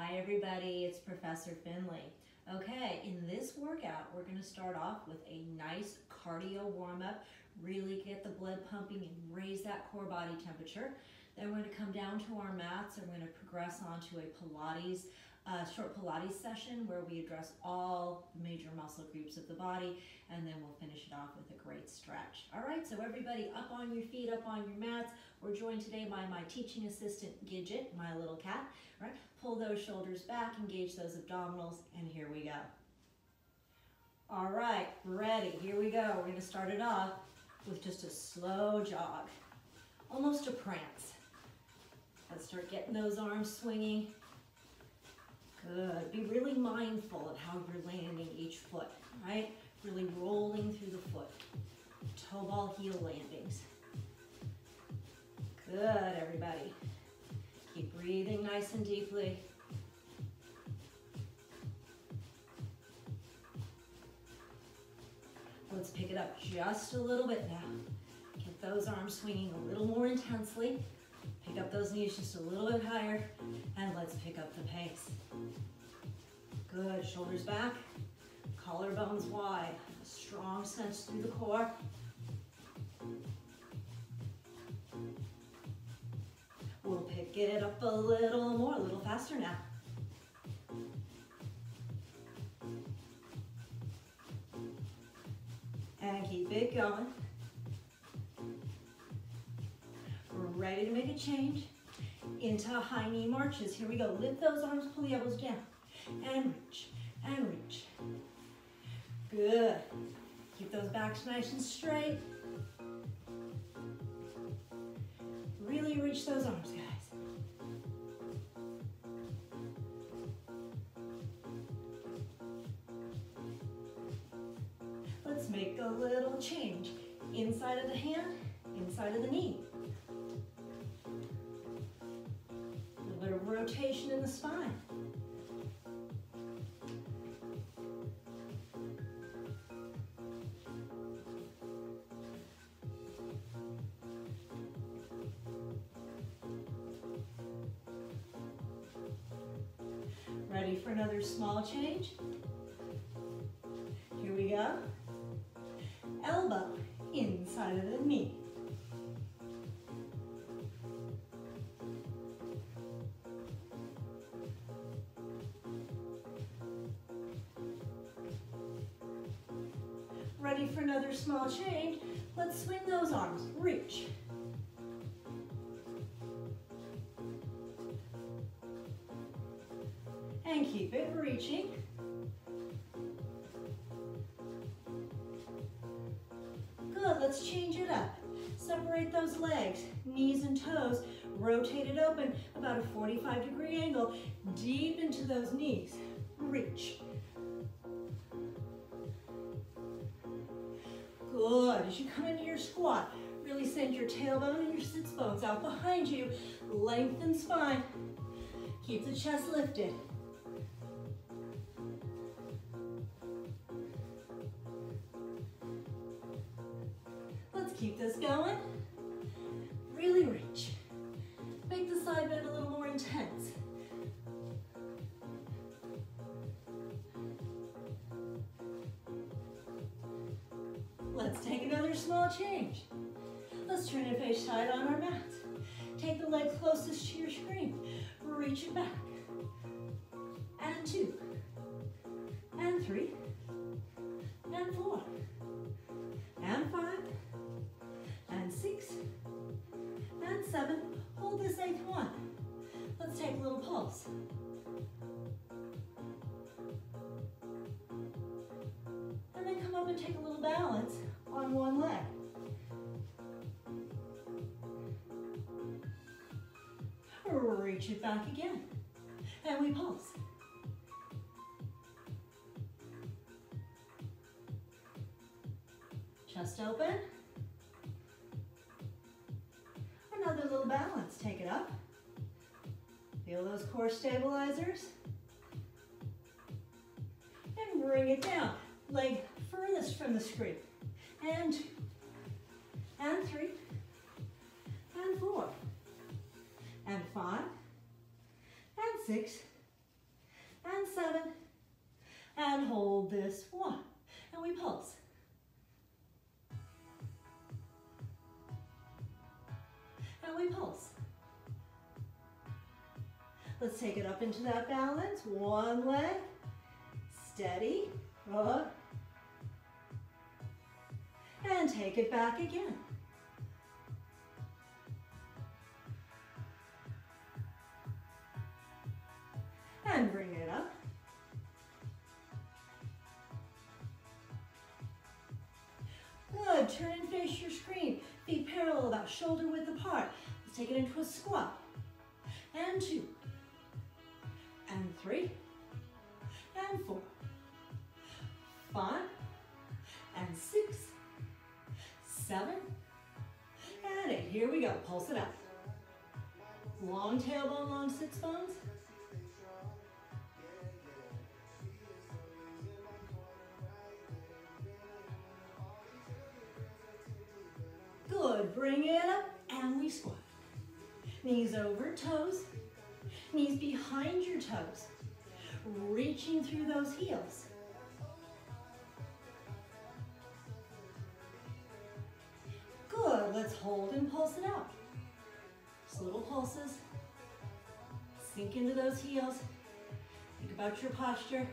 Hi everybody, it's Professor Finley. Okay, in this workout, we're gonna start off with a nice cardio warm-up, really get the blood pumping and raise that core body temperature. Then we're gonna come down to our mats and we're gonna progress onto a Pilates a short Pilates session where we address all major muscle groups of the body and then we'll finish it off with a great stretch. All right, so everybody up on your feet, up on your mats. We're joined today by my teaching assistant, Gidget, my little cat. All right, pull those shoulders back, engage those abdominals, and here we go. All right, ready, here we go. We're gonna start it off with just a slow jog, almost a prance. Let's start getting those arms swinging Good. Be really mindful of how you're landing each foot, right? Really rolling through the foot. Toe ball heel landings. Good, everybody. Keep breathing nice and deeply. Let's pick it up just a little bit now. Get those arms swinging a little more intensely. Pick up those knees just a little bit higher and let's pick up the pace. Good, shoulders back, collarbones wide, strong sense through the core. We'll pick it up a little more, a little faster now. And keep it going. Ready to make a change into high knee marches. Here we go. Lift those arms, pull the elbows down. And reach, and reach. Good. Keep those backs nice and straight. Really reach those arms, guys. Let's make a little change. Inside of the hand, inside of the knee. Rotation in the spine. Ready for another small change? Here we go. Elbow inside of the knee. Another small change. Let's swing those arms, reach. And keep it reaching. Good, let's change it up. Separate those legs, knees and toes, rotate it open, about a 45 degree angle, deep into those knees. Reach. Good. As you come into your squat, really send your tailbone and your sits bones out behind you. Lengthen spine. Keep the chest lifted. Let's keep this going. Really reach. Make the side bend a little more intense. Change. Let's turn it face side on our mat. Take the leg closest to your screen. Reach it back. And two. And three. And four. And five. And six. And seven. Hold this eighth one. Let's take a little pulse. And then come up and take a little balance on one leg. Reach it back again. And we pulse. Chest open. Another little balance. Take it up. Feel those core stabilizers. And bring it down. Leg furthest from the screen and and three, and four, and five, and six, and seven, and hold this one, and we pulse. And we pulse. Let's take it up into that balance. One leg, steady, up, and take it back again. And bring it up. Good, turn and face your screen. Feet parallel, about shoulder width apart. Let's take it into a squat. And two. And three. And four. Five. And six. Seven. And eight. Here we go. Pulse it up. Long tailbone, long sits bones. Bring it up and we squat. Knees over toes, knees behind your toes, reaching through those heels. Good, let's hold and pulse it out. Just little pulses. Sink into those heels. Think about your posture.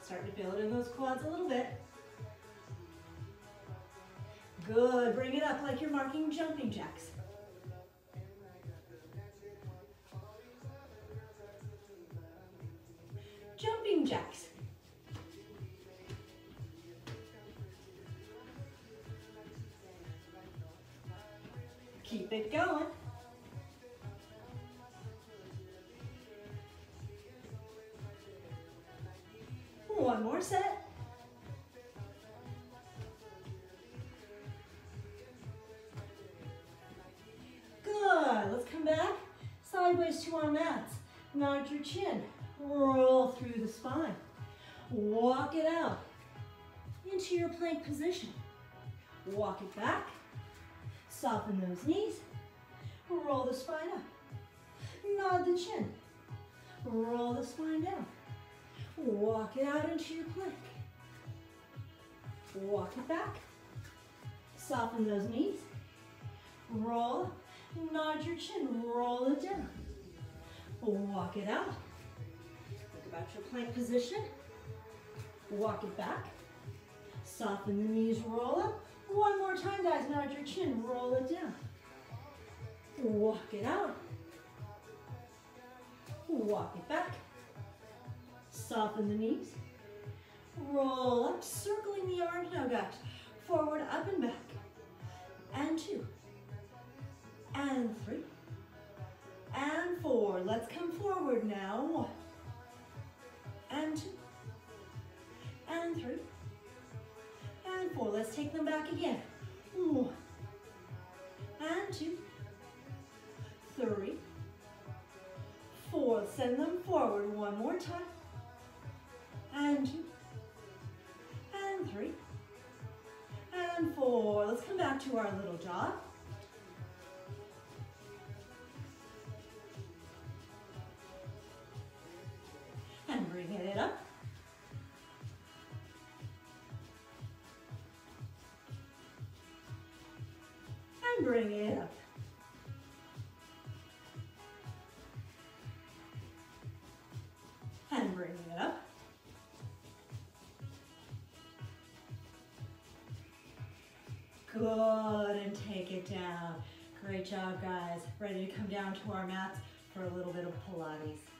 Starting to feel it in those quads a little bit. Good, bring it up like you're marking jumping jacks. Jumping jacks. Keep it going. One more set. Good, let's come back. Sideways to our mats. Nod your chin. Roll through the spine. Walk it out into your plank position. Walk it back. Soften those knees. Roll the spine up. Nod the chin. Roll the spine down. Walk it out into your plank. Walk it back. Soften those knees. Roll. Nod your chin. Roll it down. Walk it out. Think about your plank position. Walk it back. Soften the knees. Roll up. One more time, guys. Nod your chin. Roll it down. Walk it out. Walk it back. Soften the knees. Roll up, circling the arms now, guys. Forward, up and back. And two. And three. And four. Let's come forward now. One. And two. And three. And four. Let's take them back again. One. And two, three, four. Send them forward one more time and two, and three, and four. Let's come back to our little jog. And bring it up. And bring it up. And bring it up. Good, and take it down. Great job, guys. Ready to come down to our mats for a little bit of Pilates.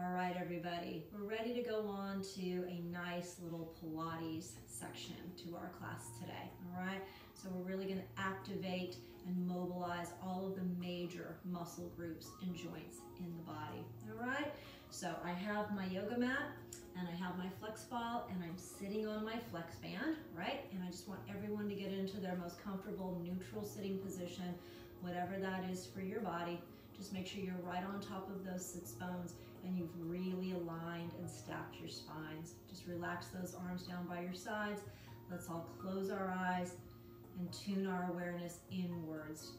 All right, everybody, we're ready to go on to a nice little Pilates section to our class today, all right? So we're really gonna activate and mobilize all of the major muscle groups and joints in the body, all right? So I have my yoga mat and I have my flex ball and I'm sitting on my flex band, right? And I just want everyone to get into their most comfortable neutral sitting position, whatever that is for your body. Just make sure you're right on top of those sits bones and you've really aligned and stacked your spines. Just relax those arms down by your sides. Let's all close our eyes and tune our awareness inwards,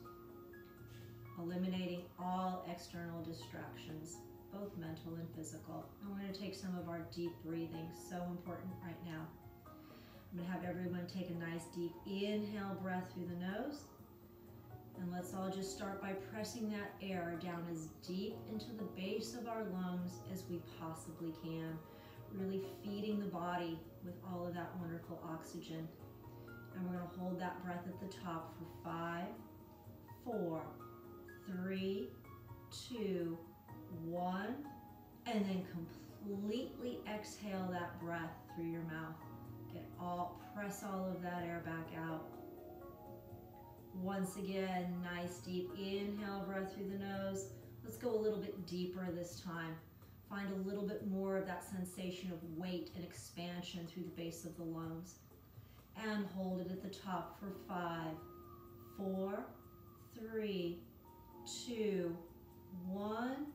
eliminating all external distractions, both mental and physical. And we're to take some of our deep breathing, so important right now. I'm going to have everyone take a nice deep inhale breath through the nose. And let's all just start by pressing that air down as deep into the base of our lungs as we possibly can. Really feeding the body with all of that wonderful oxygen. And we're to hold that breath at the top for five, four, three, two, one, and then completely exhale that breath through your mouth. Get all, press all of that air back out. Once again, nice deep inhale breath through the nose. Let's go a little bit deeper this time. Find a little bit more of that sensation of weight and expansion through the base of the lungs. And hold it at the top for five, four, three, two, one.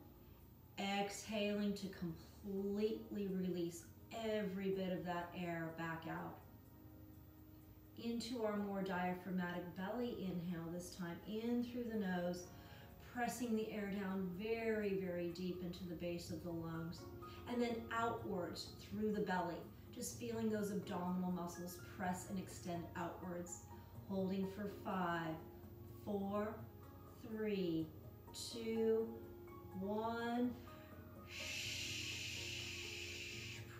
Exhaling to completely release every bit of that air back. Into our more diaphragmatic belly inhale this time, in through the nose, pressing the air down very, very deep into the base of the lungs. And then outwards through the belly, just feeling those abdominal muscles press and extend outwards. Holding for five, four, three, two, one.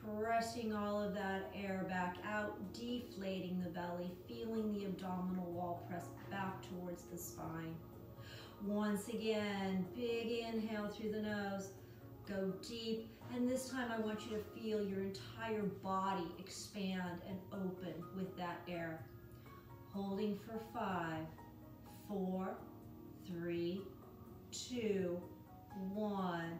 Pressing all of that air back out, deflating the belly, feeling the abdominal wall press back towards the spine. Once again, big inhale through the nose, go deep, and this time I want you to feel your entire body expand and open with that air. Holding for five, four, three, two, one.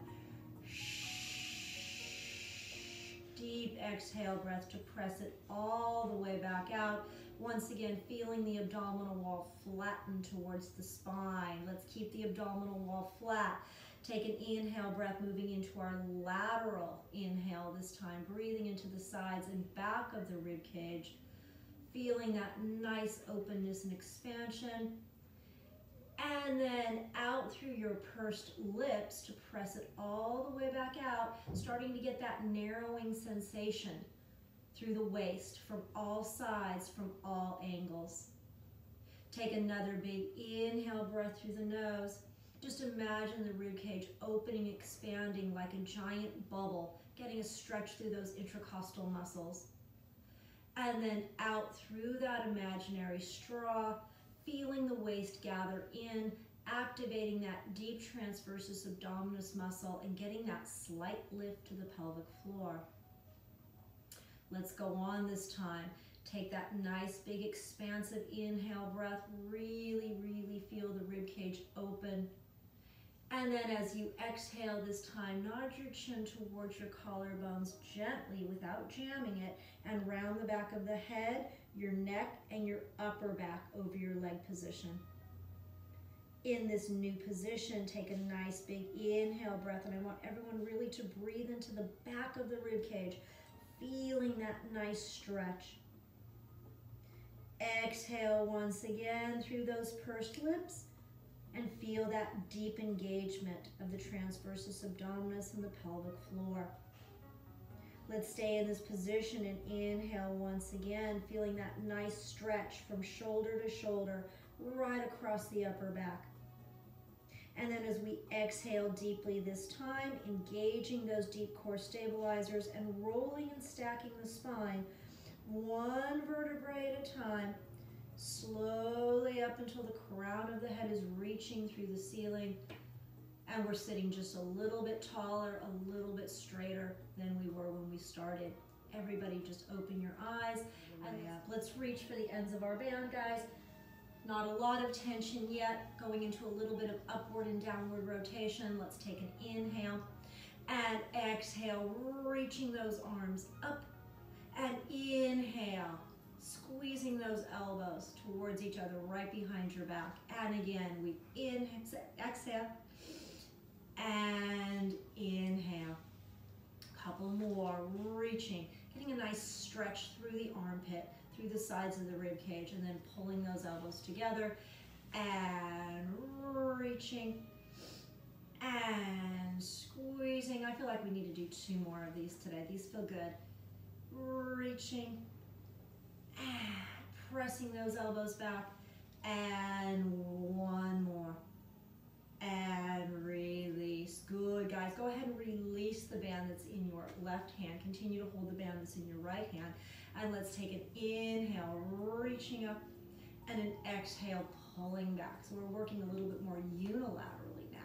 Deep exhale breath to press it all the way back out. Once again, feeling the abdominal wall flatten towards the spine. Let's keep the abdominal wall flat. Take an inhale breath moving into our lateral inhale this time, breathing into the sides and back of the rib cage. Feeling that nice openness and expansion and then out through your pursed lips to press it all the way back out, starting to get that narrowing sensation through the waist from all sides, from all angles. Take another big inhale breath through the nose. Just imagine the rib cage opening, expanding like a giant bubble, getting a stretch through those intercostal muscles. And then out through that imaginary straw, feeling the waist gather in, activating that deep transversus abdominis muscle and getting that slight lift to the pelvic floor. Let's go on this time. Take that nice big expansive inhale breath. Really, really feel the rib cage open. And then as you exhale this time, nod your chin towards your collarbones gently without jamming it and round the back of the head, your neck, and your upper back over your leg position. In this new position, take a nice big inhale breath, and I want everyone really to breathe into the back of the rib cage, feeling that nice stretch. Exhale once again through those pursed lips and feel that deep engagement of the transversus abdominis and the pelvic floor. Let's stay in this position and inhale once again, feeling that nice stretch from shoulder to shoulder, right across the upper back. And then as we exhale deeply this time, engaging those deep core stabilizers and rolling and stacking the spine, one vertebrae at a time, slowly up until the crown of the head is reaching through the ceiling and we're sitting just a little bit taller, a little bit straighter than we were when we started. Everybody just open your eyes and let's reach for the ends of our band, guys. Not a lot of tension yet, going into a little bit of upward and downward rotation. Let's take an inhale and exhale, reaching those arms up and inhale squeezing those elbows towards each other right behind your back. And again, we inhale, exhale, and inhale. Couple more, reaching, getting a nice stretch through the armpit, through the sides of the rib cage, and then pulling those elbows together and reaching and squeezing. I feel like we need to do two more of these today. These feel good. Reaching and pressing those elbows back and one more and release. Good, guys. Go ahead and release the band that's in your left hand. Continue to hold the band that's in your right hand. And let's take an inhale, reaching up, and an exhale, pulling back. So we're working a little bit more unilaterally now.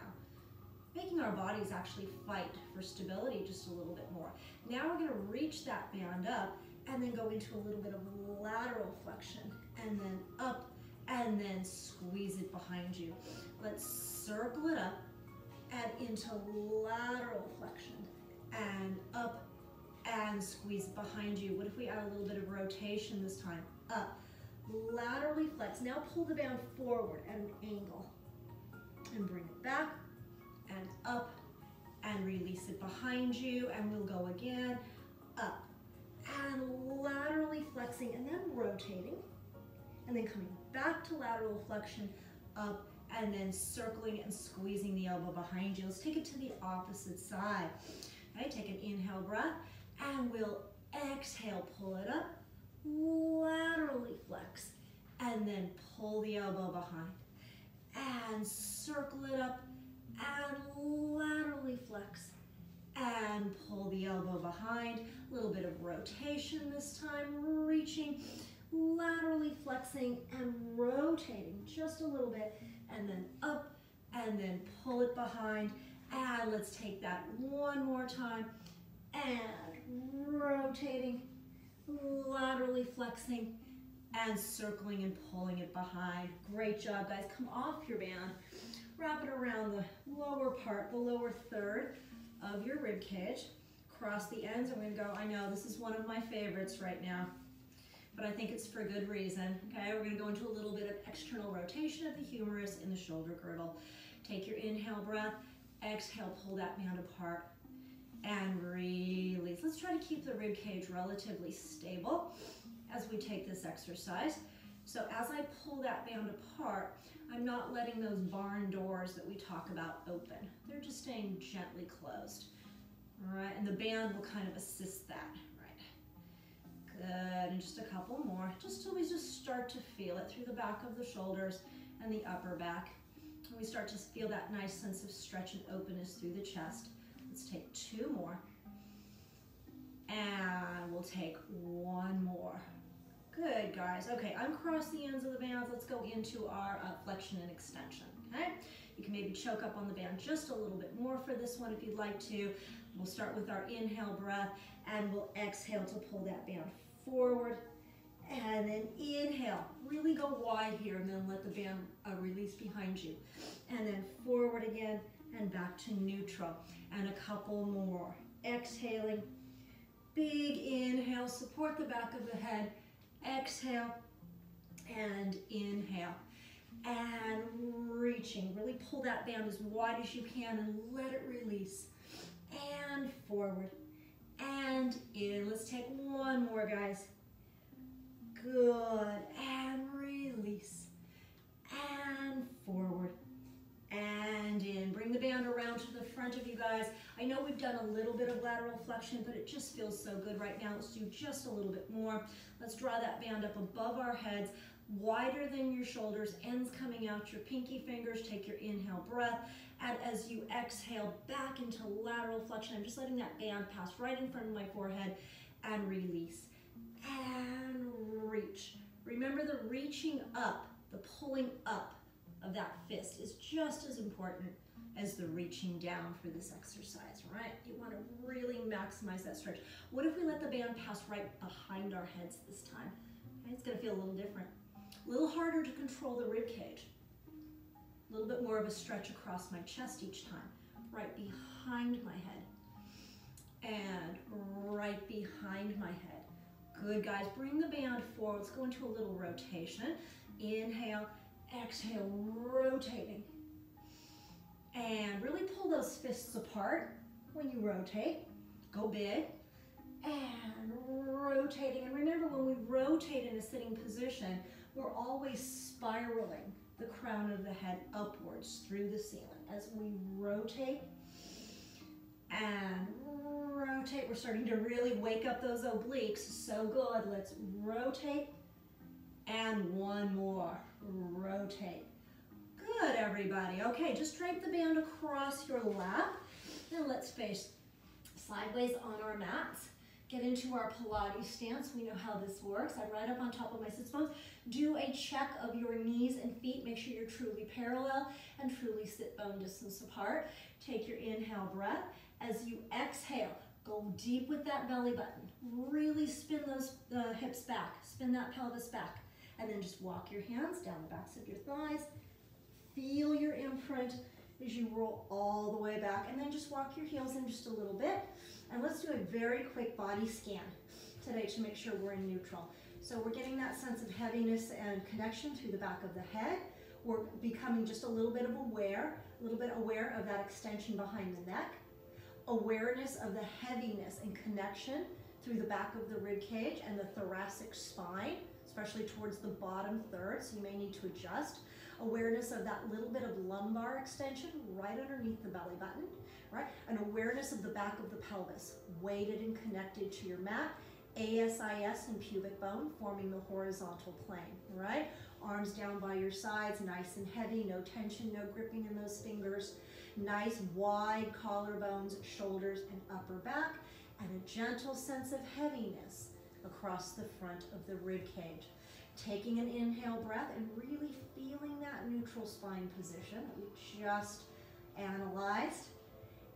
Making our bodies actually fight for stability just a little bit more. Now we're gonna reach that band up and then go into a little bit of lateral flexion and then up and then squeeze it behind you. Let's circle it up and into lateral flexion and up and squeeze behind you. What if we add a little bit of rotation this time? Up, laterally flex. Now pull the band forward at an angle and bring it back and up and release it behind you and we'll go again, up and laterally flexing and then rotating and then coming back to lateral flexion, up and then circling and squeezing the elbow behind you. Let's take it to the opposite side. Okay, take an inhale breath and we'll exhale, pull it up, laterally flex, and then pull the elbow behind. And circle it up and laterally flex and pull the elbow behind. A little bit of rotation this time, reaching, laterally flexing and rotating just a little bit and then up and then pull it behind. And let's take that one more time and rotating, laterally flexing and circling and pulling it behind. Great job, guys. Come off your band. Wrap it around the lower part, the lower third of your rib cage. Cross the ends. I'm going to go, I know this is one of my favorites right now, but I think it's for a good reason. Okay, we're going to go into a little bit of external rotation of the humerus in the shoulder girdle. Take your inhale breath, exhale, pull that band apart, and release. Let's try to keep the rib cage relatively stable as we take this exercise. So as I pull that band apart, I'm not letting those barn doors that we talk about open. They're just staying gently closed. All right, and the band will kind of assist that. Good, and just a couple more, just till we just start to feel it through the back of the shoulders and the upper back. And we start to feel that nice sense of stretch and openness through the chest. Let's take two more. And we'll take one more. Good, guys. Okay, uncross the ends of the bands. Let's go into our uh, flexion and extension, okay? You can maybe choke up on the band just a little bit more for this one if you'd like to. We'll start with our inhale breath, and we'll exhale to pull that band forward. And then inhale, really go wide here, and then let the band uh, release behind you. And then forward again, and back to neutral. And a couple more. Exhaling, big inhale, support the back of the head, Exhale and inhale. And reaching. Really pull that band as wide as you can and let it release. And forward. And in. Let's take one more, guys. Good. And release. And forward. And in. Bring the band around to the front of you guys. I know we've done a little bit of lateral flexion, but it just feels so good right now. Let's do just a little bit more. Let's draw that band up above our heads, wider than your shoulders, ends coming out, your pinky fingers, take your inhale breath, and as you exhale back into lateral flexion, I'm just letting that band pass right in front of my forehead and release. And reach. Remember the reaching up, the pulling up of that fist is just as important as the reaching down for this exercise, right? You want to really maximize that stretch. What if we let the band pass right behind our heads this time? It's going to feel a little different. A little harder to control the rib cage. A little bit more of a stretch across my chest each time. Right behind my head. And right behind my head. Good, guys. Bring the band forward. Let's go into a little rotation. Inhale, exhale, rotating. And really pull those fists apart when you rotate. Go big. And rotating. And remember, when we rotate in a sitting position, we're always spiraling the crown of the head upwards through the ceiling. As we rotate and rotate, we're starting to really wake up those obliques. So good. Let's rotate and one more. Rotate. Good, everybody. Okay, just drape the band across your lap. Now let's face sideways on our mats. Get into our Pilates stance. We know how this works. I'm right up on top of my sits bones. Do a check of your knees and feet. Make sure you're truly parallel and truly sit bone distance apart. Take your inhale breath. As you exhale, go deep with that belly button. Really spin those uh, hips back. Spin that pelvis back. And then just walk your hands down the backs of your thighs. Feel your imprint as you roll all the way back. And then just walk your heels in just a little bit. And let's do a very quick body scan today to make sure we're in neutral. So we're getting that sense of heaviness and connection through the back of the head. We're becoming just a little bit of aware, a little bit aware of that extension behind the neck, awareness of the heaviness and connection through the back of the rib cage and the thoracic spine, especially towards the bottom third, so you may need to adjust. Awareness of that little bit of lumbar extension right underneath the belly button right? An awareness of the back of the pelvis, weighted and connected to your mat, ASIS and pubic bone forming the horizontal plane, right? Arms down by your sides, nice and heavy, no tension, no gripping in those fingers. Nice wide collarbones, shoulders, and upper back, and a gentle sense of heaviness across the front of the rib cage. Taking an inhale breath and really feeling that neutral spine position that we just analyzed.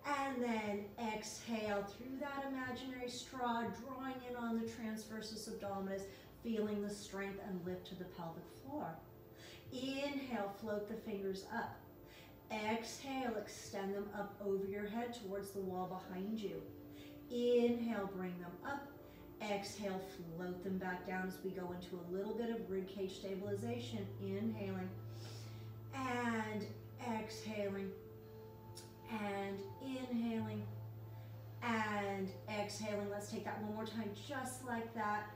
And then exhale through that imaginary straw, drawing in on the transversus abdominis, feeling the strength and lift to the pelvic floor. Inhale, float the fingers up. Exhale, extend them up over your head towards the wall behind you. Inhale, bring them up. Exhale, float them back down as we go into a little bit of ribcage stabilization. Inhaling and exhaling and inhaling and exhaling. Let's take that one more time, just like that,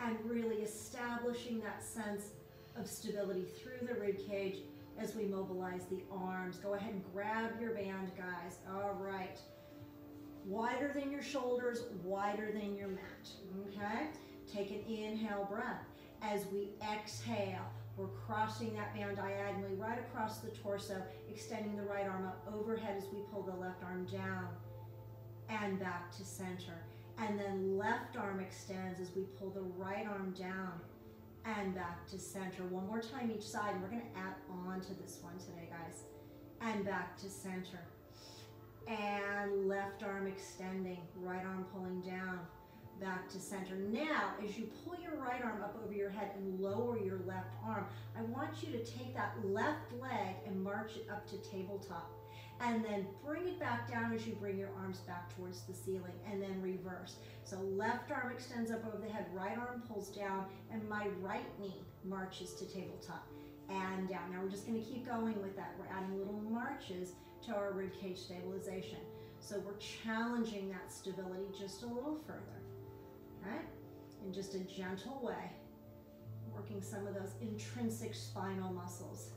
and really establishing that sense of stability through the rib cage as we mobilize the arms. Go ahead and grab your band, guys. All right. Wider than your shoulders, wider than your mat, okay? Take an inhale breath. As we exhale, we're crossing that band diagonally right across the torso, extending the right arm up overhead as we pull the left arm down and back to center. And then left arm extends as we pull the right arm down and back to center. One more time each side. And we're going to add on to this one today, guys. And back to center. And left arm extending, right arm pulling down back to center. Now, as you pull your right arm up over your head and lower your left arm, I want you to take that left leg and march it up to tabletop. And then bring it back down as you bring your arms back towards the ceiling and then reverse. So left arm extends up over the head, right arm pulls down, and my right knee marches to tabletop and down. Now we're just gonna keep going with that. We're adding little marches to our ribcage stabilization. So we're challenging that stability just a little further right? In just a gentle way, working some of those intrinsic spinal muscles,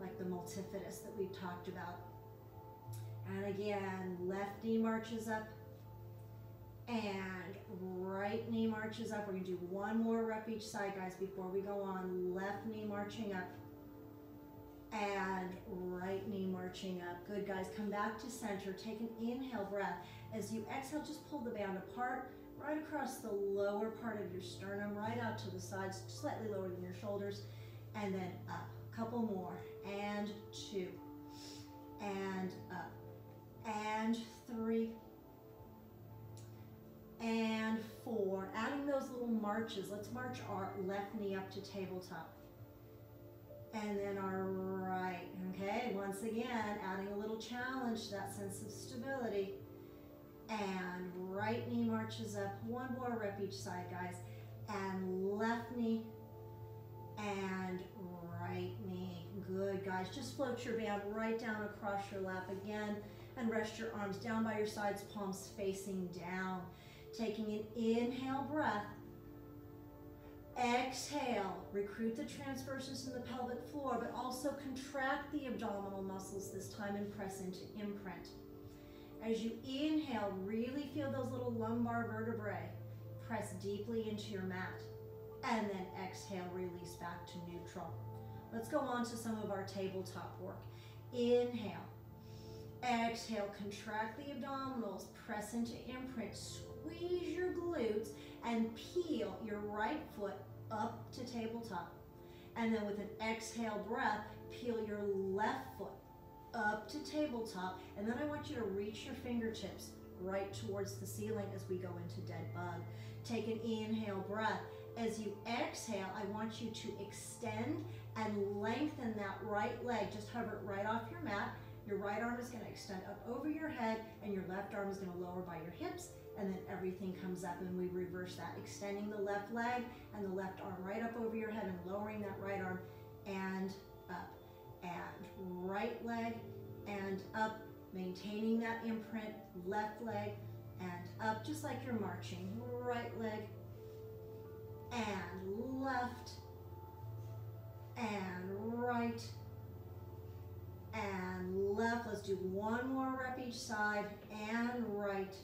like the multifidus that we've talked about. And again, left knee marches up, and right knee marches up. We're gonna do one more rep each side, guys, before we go on. Left knee marching up, and right knee marching up. Good, guys. Come back to center. Take an inhale breath. As you exhale, just pull the band apart right across the lower part of your sternum, right out to the sides, slightly lower than your shoulders, and then up. A couple more, and two, and up, and three, and four. Adding those little marches. Let's march our left knee up to tabletop. And then our right, okay? Once again, adding a little challenge to that sense of stability and right knee marches up. One more rep each side, guys. And left knee and right knee. Good, guys. Just float your band right down across your lap again and rest your arms down by your sides, palms facing down. Taking an inhale breath Exhale, recruit the transversus in the pelvic floor, but also contract the abdominal muscles this time and press into imprint. As you inhale, really feel those little lumbar vertebrae. Press deeply into your mat. And then exhale, release back to neutral. Let's go on to some of our tabletop work. Inhale. Exhale, contract the abdominals, press into imprint, squeeze your glutes, and peel your right foot up to tabletop. And then with an exhale breath, peel your left foot up to tabletop. And then I want you to reach your fingertips right towards the ceiling as we go into dead bug. Take an inhale breath. As you exhale, I want you to extend and lengthen that right leg. Just hover it right off your mat. Your right arm is going to extend up over your head and your left arm is going to lower by your hips and then everything comes up and we reverse that, extending the left leg and the left arm right up over your head and lowering that right arm and up. And right leg and up, maintaining that imprint, left leg and up, just like you're marching, right leg and left and right and left. Let's do one more rep each side and right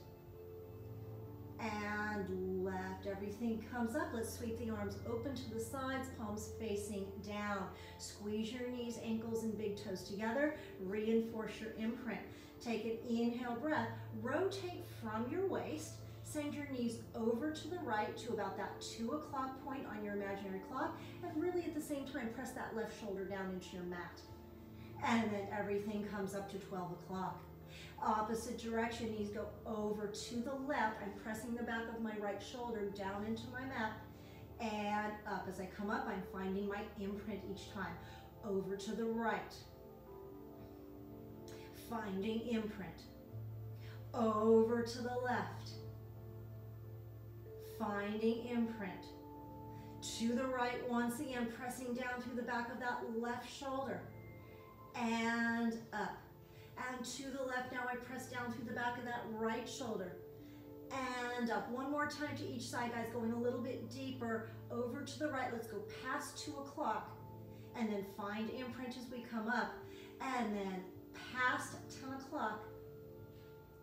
and left. Everything comes up. Let's sweep the arms open to the sides, palms facing down. Squeeze your knees, ankles, and big toes together. Reinforce your imprint. Take an inhale breath. Rotate from your waist. Send your knees over to the right to about that two o'clock point on your imaginary clock. And really at the same time, press that left shoulder down into your mat. And then everything comes up to 12 o'clock. Opposite direction, knees go over to the left. I'm pressing the back of my right shoulder down into my mat and up. As I come up, I'm finding my imprint each time. Over to the right. Finding imprint. Over to the left. Finding imprint. To the right once again, pressing down through the back of that left shoulder. And up and to the left. Now I press down through the back of that right shoulder and up. One more time to each side, guys, going a little bit deeper over to the right. Let's go past two o'clock and then find imprint as we come up and then past 10 o'clock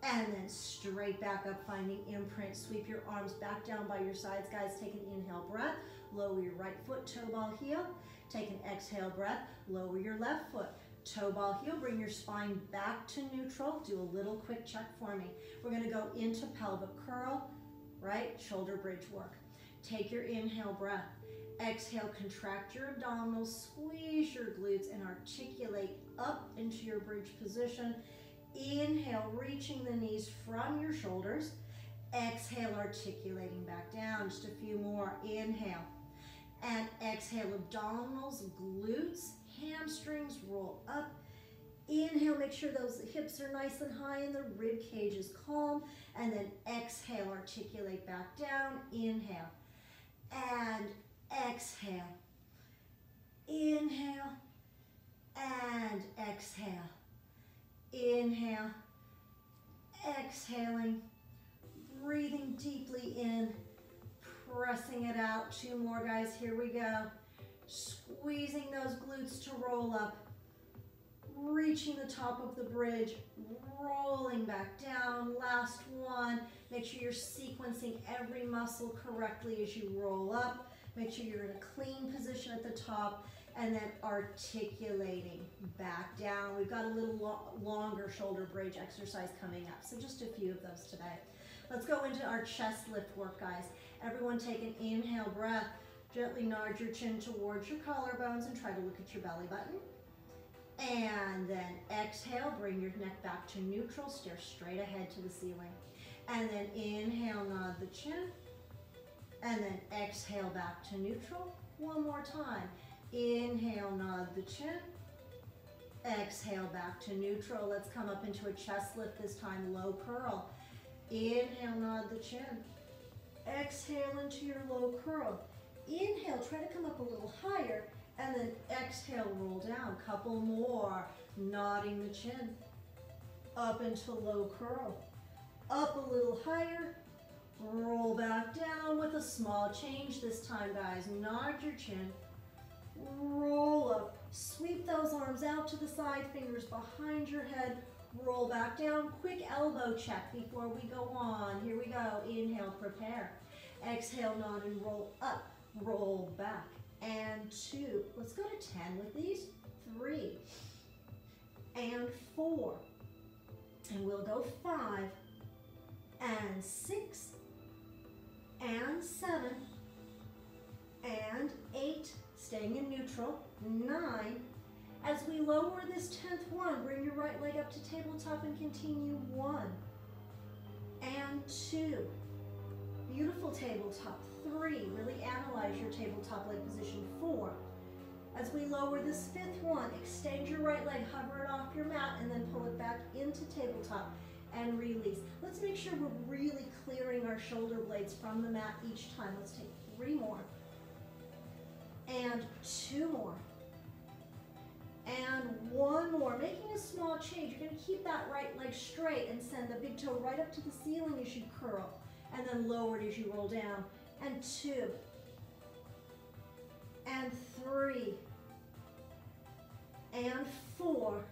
and then straight back up, finding imprint. Sweep your arms back down by your sides, guys. Take an inhale breath. Lower your right foot, toe ball heel. Take an exhale breath. Lower your left foot toe ball heel, bring your spine back to neutral. Do a little quick check for me. We're gonna go into pelvic curl, right? Shoulder bridge work. Take your inhale breath. Exhale, contract your abdominals, squeeze your glutes, and articulate up into your bridge position. Inhale, reaching the knees from your shoulders. Exhale, articulating back down. Just a few more. Inhale. And exhale, abdominals, glutes, hamstrings roll up. Inhale, make sure those hips are nice and high and the rib cage is calm. And then exhale, articulate back down. Inhale and exhale. Inhale and exhale. Inhale, exhaling, breathing deeply in, pressing it out. Two more guys, here we go. Squeezing those glutes to roll up. Reaching the top of the bridge, rolling back down. Last one. Make sure you're sequencing every muscle correctly as you roll up. Make sure you're in a clean position at the top and then articulating back down. We've got a little lo longer shoulder bridge exercise coming up, so just a few of those today. Let's go into our chest lift work, guys. Everyone take an inhale breath. Gently nod your chin towards your collarbones and try to look at your belly button. And then exhale, bring your neck back to neutral, stare straight ahead to the ceiling. And then inhale, nod the chin. And then exhale back to neutral. One more time. Inhale, nod the chin. Exhale back to neutral. Let's come up into a chest lift this time, low curl. Inhale, nod the chin. Exhale into your low curl. Inhale, try to come up a little higher, and then exhale, roll down. Couple more, nodding the chin. Up into low curl. Up a little higher, Roll back down with a small change this time, guys. Nod your chin. Roll up. Sweep those arms out to the side, fingers behind your head. Roll back down. Quick elbow check before we go on. Here we go. Inhale, prepare. Exhale, nod and roll up. Roll back. And two. Let's go to 10 with these. Three. And four. And we'll go five. And six and seven, and eight, staying in neutral, nine. As we lower this 10th one, bring your right leg up to tabletop and continue one, and two. Beautiful tabletop, three. Really analyze your tabletop leg position, four. As we lower this fifth one, extend your right leg, hover it off your mat, and then pull it back into tabletop and release. Let's make sure we're really clearing our shoulder blades from the mat each time. Let's take three more. And two more. And one more. Making a small change. You're going to keep that right leg straight and send the big toe right up to the ceiling as you curl. And then lower it as you roll down. And two. And three. And four.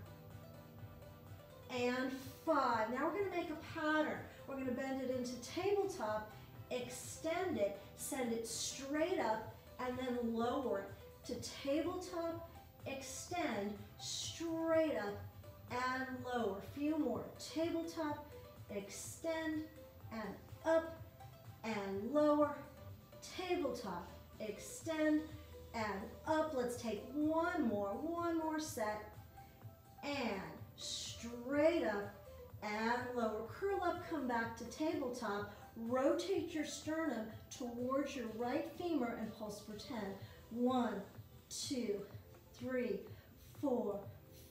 And five. Now we're going to make a pattern. We're going to bend it into tabletop, extend it, send it straight up, and then lower it to tabletop, extend, straight up, and lower. A few more. Tabletop, extend, and up, and lower. Tabletop, extend, and up. Let's take one more, one more set, and straight up, and lower. Curl up, come back to tabletop. Rotate your sternum towards your right femur and pulse for 10. One, two, three, four,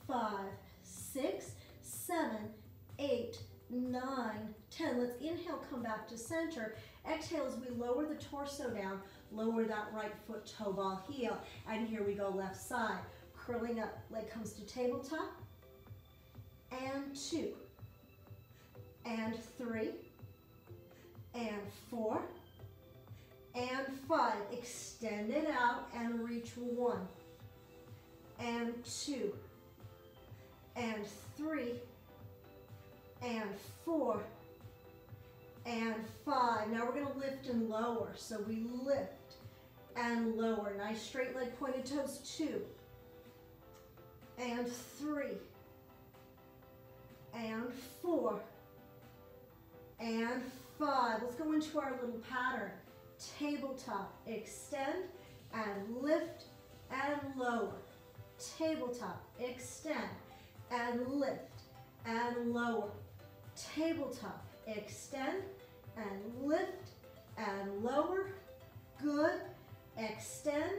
five, six, seven, eight, nine, ten. Let's inhale, come back to center. Exhale as we lower the torso down, lower that right foot toe ball heel. And here we go, left side. Curling up, leg comes to tabletop. And two and three, and four, and five. Extend it out and reach one, and two, and three, and four, and five. Now we're gonna lift and lower. So we lift and lower. Nice straight leg pointed toes, two, and three, and four, and five. Let's go into our little pattern. Tabletop, extend and lift and lower. Tabletop, extend and lift and lower. Tabletop, extend and lift and lower. Good. Extend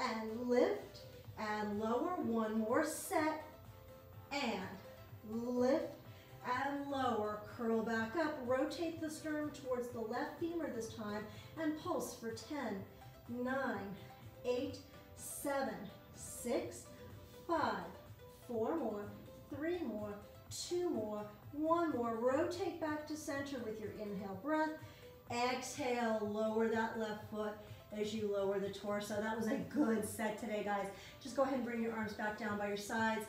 and lift and lower. One more set and lift and lower. Curl back up. Rotate the sternum towards the left femur this time and pulse for 10, 9, 8, 7, 6, 5, 4 more, 3 more, 2 more, 1 more. Rotate back to center with your inhale breath. Exhale, lower that left foot as you lower the torso. That was a good set today, guys. Just go ahead and bring your arms back down by your sides.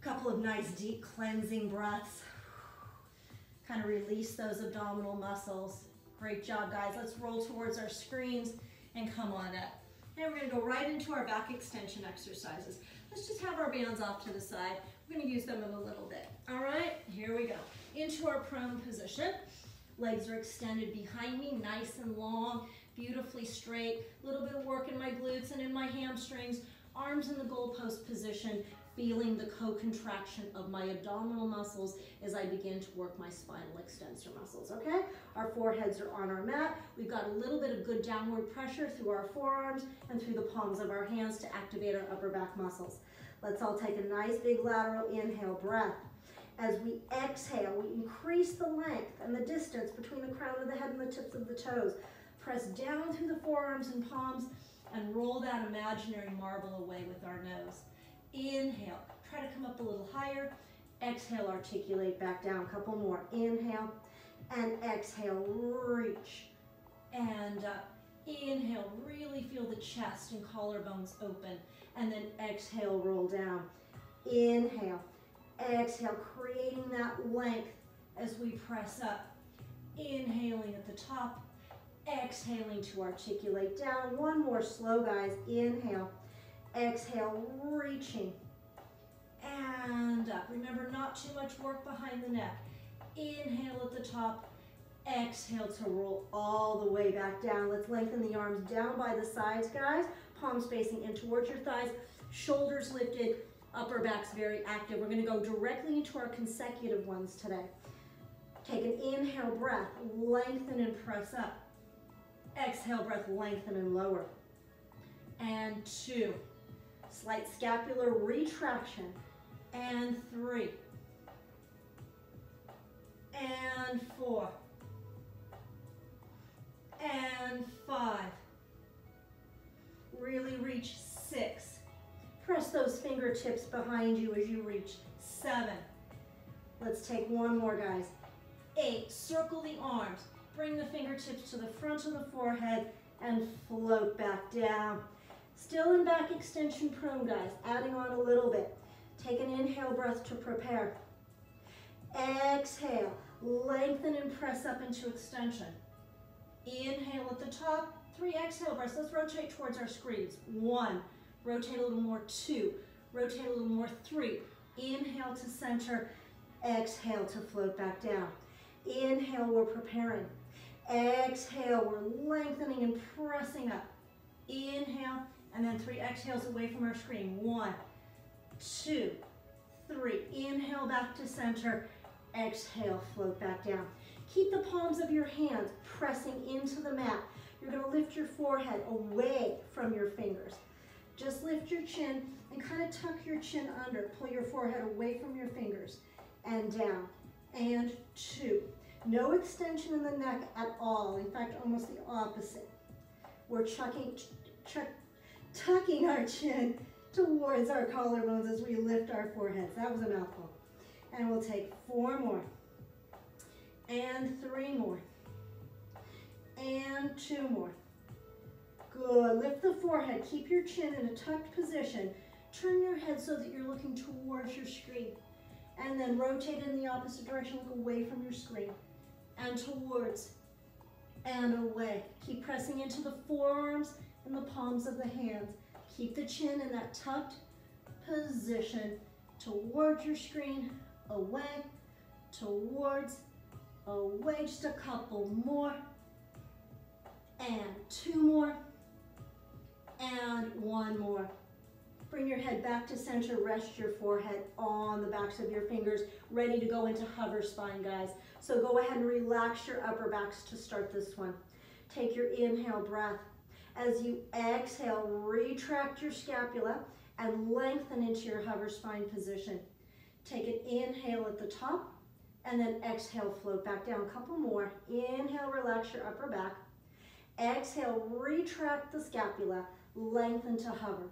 A couple of nice deep cleansing breaths. Kind of release those abdominal muscles. Great job, guys. Let's roll towards our screens and come on up. And we're gonna go right into our back extension exercises. Let's just have our bands off to the side. We're gonna use them in a little bit. All right, here we go. Into our prone position. Legs are extended behind me, nice and long, beautifully straight. A little bit of work in my glutes and in my hamstrings. Arms in the goalpost position feeling the co-contraction of my abdominal muscles as I begin to work my spinal extensor muscles, okay? Our foreheads are on our mat. We've got a little bit of good downward pressure through our forearms and through the palms of our hands to activate our upper back muscles. Let's all take a nice big lateral inhale breath. As we exhale, we increase the length and the distance between the crown of the head and the tips of the toes. Press down through the forearms and palms and roll that imaginary marble away with our nose. Inhale, try to come up a little higher. Exhale, articulate back down. A couple more. Inhale And exhale, reach. And up. Inhale, really feel the chest and collarbones open. And then exhale, roll down. Inhale. Exhale, creating that length as we press up. Inhaling at the top. Exhaling to articulate down. One more slow, guys. Inhale. Exhale, reaching. And up. Remember, not too much work behind the neck. Inhale at the top. Exhale to roll all the way back down. Let's lengthen the arms down by the sides, guys. Palms facing in towards your thighs. Shoulders lifted. Upper back's very active. We're going to go directly into our consecutive ones today. Take an inhale breath. Lengthen and press up. Exhale breath. Lengthen and lower. And two. Slight scapular retraction. And three. And four and five. Really reach six. Press those fingertips behind you as you reach seven. Let's take one more, guys. Eight, circle the arms. Bring the fingertips to the front of the forehead and float back down. Still in back extension prone, guys. Adding on a little bit. Take an inhale breath to prepare. Exhale. Lengthen and press up into extension. Inhale at the top, three exhale breaths. Let's rotate towards our screens. One, rotate a little more, two, rotate a little more, three. Inhale to center, exhale to float back down. Inhale, we're preparing. Exhale, we're lengthening and pressing up. Inhale, and then three exhales away from our screen. One, two, three. Inhale back to center. Exhale, float back down. Keep the palms of your hands pressing into the mat. You're gonna lift your forehead away from your fingers. Just lift your chin and kind of tuck your chin under. Pull your forehead away from your fingers and down. And two. No extension in the neck at all. In fact, almost the opposite. We're chucking, ch tucking our chin towards our collarbones as we lift our foreheads. That was a mouthful. And we'll take four more and three more, and two more. Good, lift the forehead, keep your chin in a tucked position. Turn your head so that you're looking towards your screen. And then rotate in the opposite direction, look away from your screen. And towards, and away. Keep pressing into the forearms and the palms of the hands. Keep the chin in that tucked position towards your screen, away, towards, away, just a couple more, and two more, and one more. Bring your head back to center, rest your forehead on the backs of your fingers, ready to go into hover spine, guys. So go ahead and relax your upper backs to start this one. Take your inhale breath. As you exhale, retract your scapula and lengthen into your hover spine position. Take an inhale at the top, and then exhale, float back down. A couple more. Inhale, relax your upper back. Exhale, retract the scapula, lengthen to hover.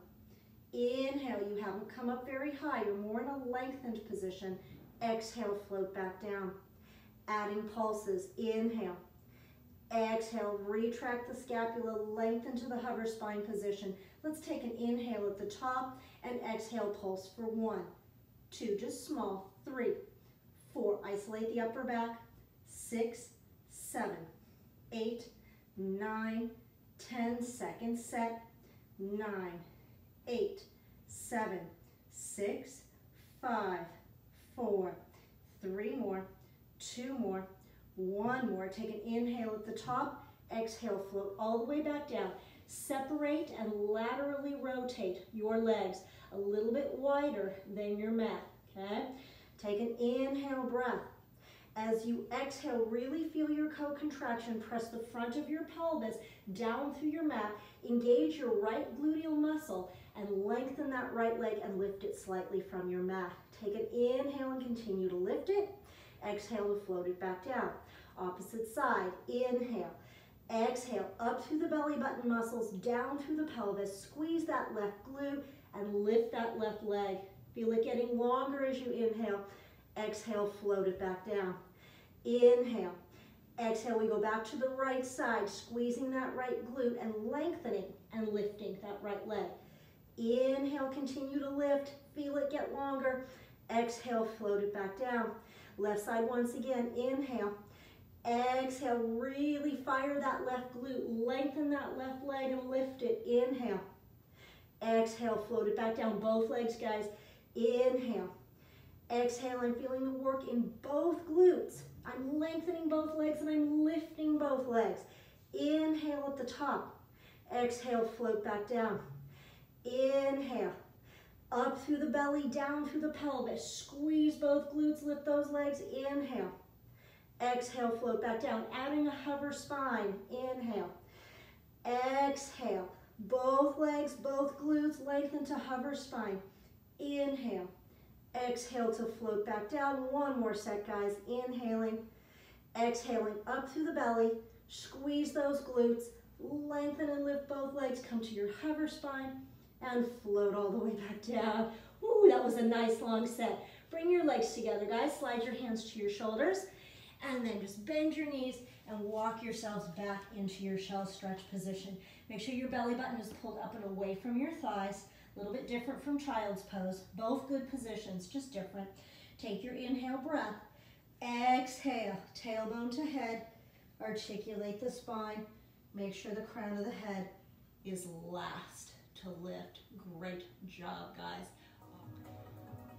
Inhale, you haven't come up very high. You're more in a lengthened position. Exhale, float back down. Adding pulses. Inhale. Exhale, retract the scapula, lengthen to the hover spine position. Let's take an inhale at the top and exhale, pulse for one, two, just small, three, four, isolate the upper back, six, seven, eight, nine, ten, second set, nine, eight, seven, six, five, four, three more, two more, one more. Take an inhale at the top, exhale, float all the way back down. Separate and laterally rotate your legs a little bit wider than your mat, okay? Take an inhale breath. As you exhale, really feel your co-contraction. Press the front of your pelvis down through your mat. Engage your right gluteal muscle and lengthen that right leg and lift it slightly from your mat. Take an inhale and continue to lift it. Exhale to float it back down. Opposite side, inhale. Exhale, up through the belly button muscles, down through the pelvis. Squeeze that left glute and lift that left leg. Feel it getting longer as you inhale. Exhale, float it back down. Inhale. Exhale, we go back to the right side, squeezing that right glute and lengthening and lifting that right leg. Inhale, continue to lift, feel it get longer. Exhale, float it back down. Left side once again, inhale. Exhale, really fire that left glute, lengthen that left leg and lift it. Inhale. Exhale, float it back down, both legs, guys. Inhale. Exhale, I'm feeling the work in both glutes. I'm lengthening both legs and I'm lifting both legs. Inhale at the top. Exhale, float back down. Inhale. Up through the belly, down through the pelvis. Squeeze both glutes, lift those legs. Inhale. Exhale, float back down. Adding a hover spine. Inhale. Exhale. Both legs, both glutes, lengthen to hover spine. Inhale. Exhale to float back down. One more set, guys. Inhaling. Exhaling up through the belly. Squeeze those glutes. Lengthen and lift both legs. Come to your hover spine and float all the way back down. Ooh, that was a nice long set. Bring your legs together, guys. Slide your hands to your shoulders. And then just bend your knees and walk yourselves back into your shell stretch position. Make sure your belly button is pulled up and away from your thighs. A little bit different from child's pose. Both good positions, just different. Take your inhale breath. Exhale, tailbone to head. Articulate the spine. Make sure the crown of the head is last to lift. Great job, guys.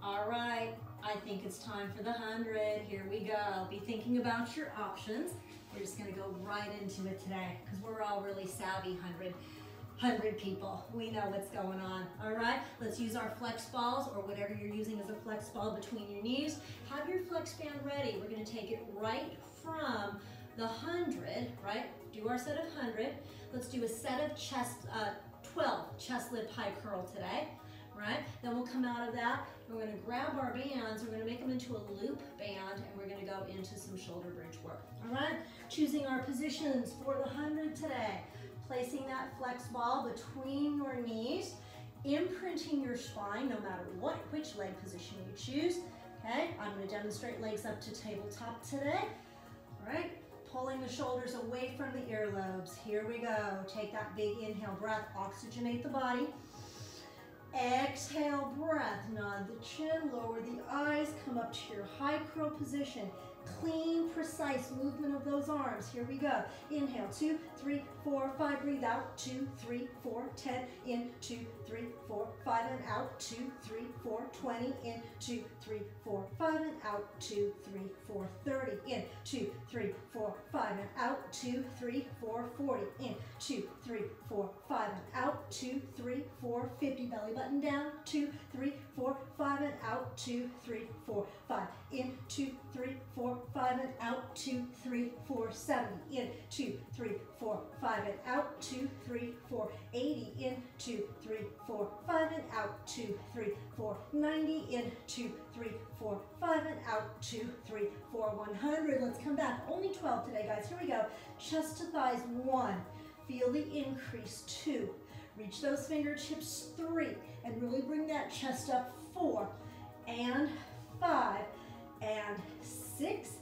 All right, I think it's time for the 100. Here we go. Be thinking about your options. We're just gonna go right into it today because we're all really savvy 100. 100 people. We know what's going on. All right, let's use our flex balls or whatever you're using as a flex ball between your knees. Have your flex band ready. We're gonna take it right from the 100, right? Do our set of 100. Let's do a set of chest, uh, 12 chest lift high curl today, right? Then we'll come out of that. We're gonna grab our bands, we're gonna make them into a loop band, and we're gonna go into some shoulder bridge work, all right? Choosing our positions for the 100 today. Placing that flex ball between your knees, imprinting your spine no matter what, which leg position you choose. Okay, I'm gonna demonstrate legs up to tabletop today. All right, pulling the shoulders away from the earlobes. Here we go. Take that big inhale breath, oxygenate the body. Exhale, breath, nod the chin, lower the eyes, come up to your high curl position. Clean, precise movement of those arms. Here we go. Inhale, two, three, four, five. Breathe out, two, three, four, ten. In, two, three, four, five, and out. Two, three, four, twenty. In, two, three, four, five, and out. Two, three, four, thirty. In, two, three, four, five, and out. Two, three, four, forty. In, two, three, four, five, and out. Two, three, four, fifty. Belly button down. Two, three, four, five, and out. Two, three, four, five. In, two, three, four, five, and out. Two, three, four, seventy. In, two, three, four, five, and out. Two, three, four, eighty. In, two, three, four, five, and out. Two, three, four, ninety. In, two, three, four, five, and out. Two, three, four, one hundred. Let's come back. Only 12 today, guys. Here we go. Chest to thighs, one. Feel the increase, two. Reach those fingertips, three. And really bring that chest up, four. And five. And six.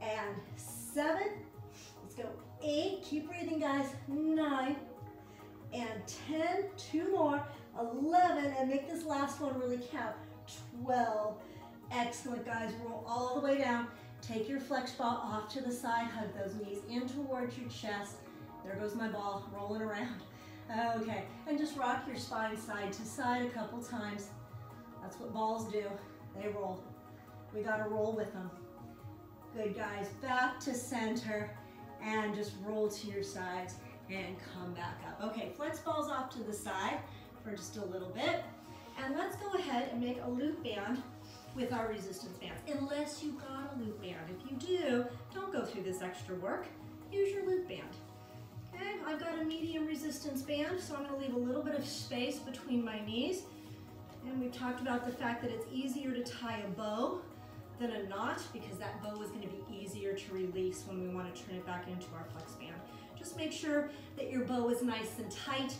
And seven. Let's go. Eight. Keep breathing, guys. Nine. And 10. Two more. 11. And make this last one really count. 12. Excellent, guys. Roll all the way down. Take your flex ball off to the side. Hug those knees in towards your chest. There goes my ball rolling around. Okay, and just rock your spine side to side a couple times. That's what balls do. They roll. We gotta roll with them. Good guys, back to center and just roll to your sides and come back up. Okay, flex balls off to the side for just a little bit. And let's go ahead and make a loop band with our resistance bands, unless you've got a loop band. If you do, don't go through this extra work. Use your loop band. Okay, I've got a medium resistance band, so I'm gonna leave a little bit of space between my knees. And we've talked about the fact that it's easier to tie a bow than a knot because that bow is gonna be easier to release when we wanna turn it back into our flex band. Just make sure that your bow is nice and tight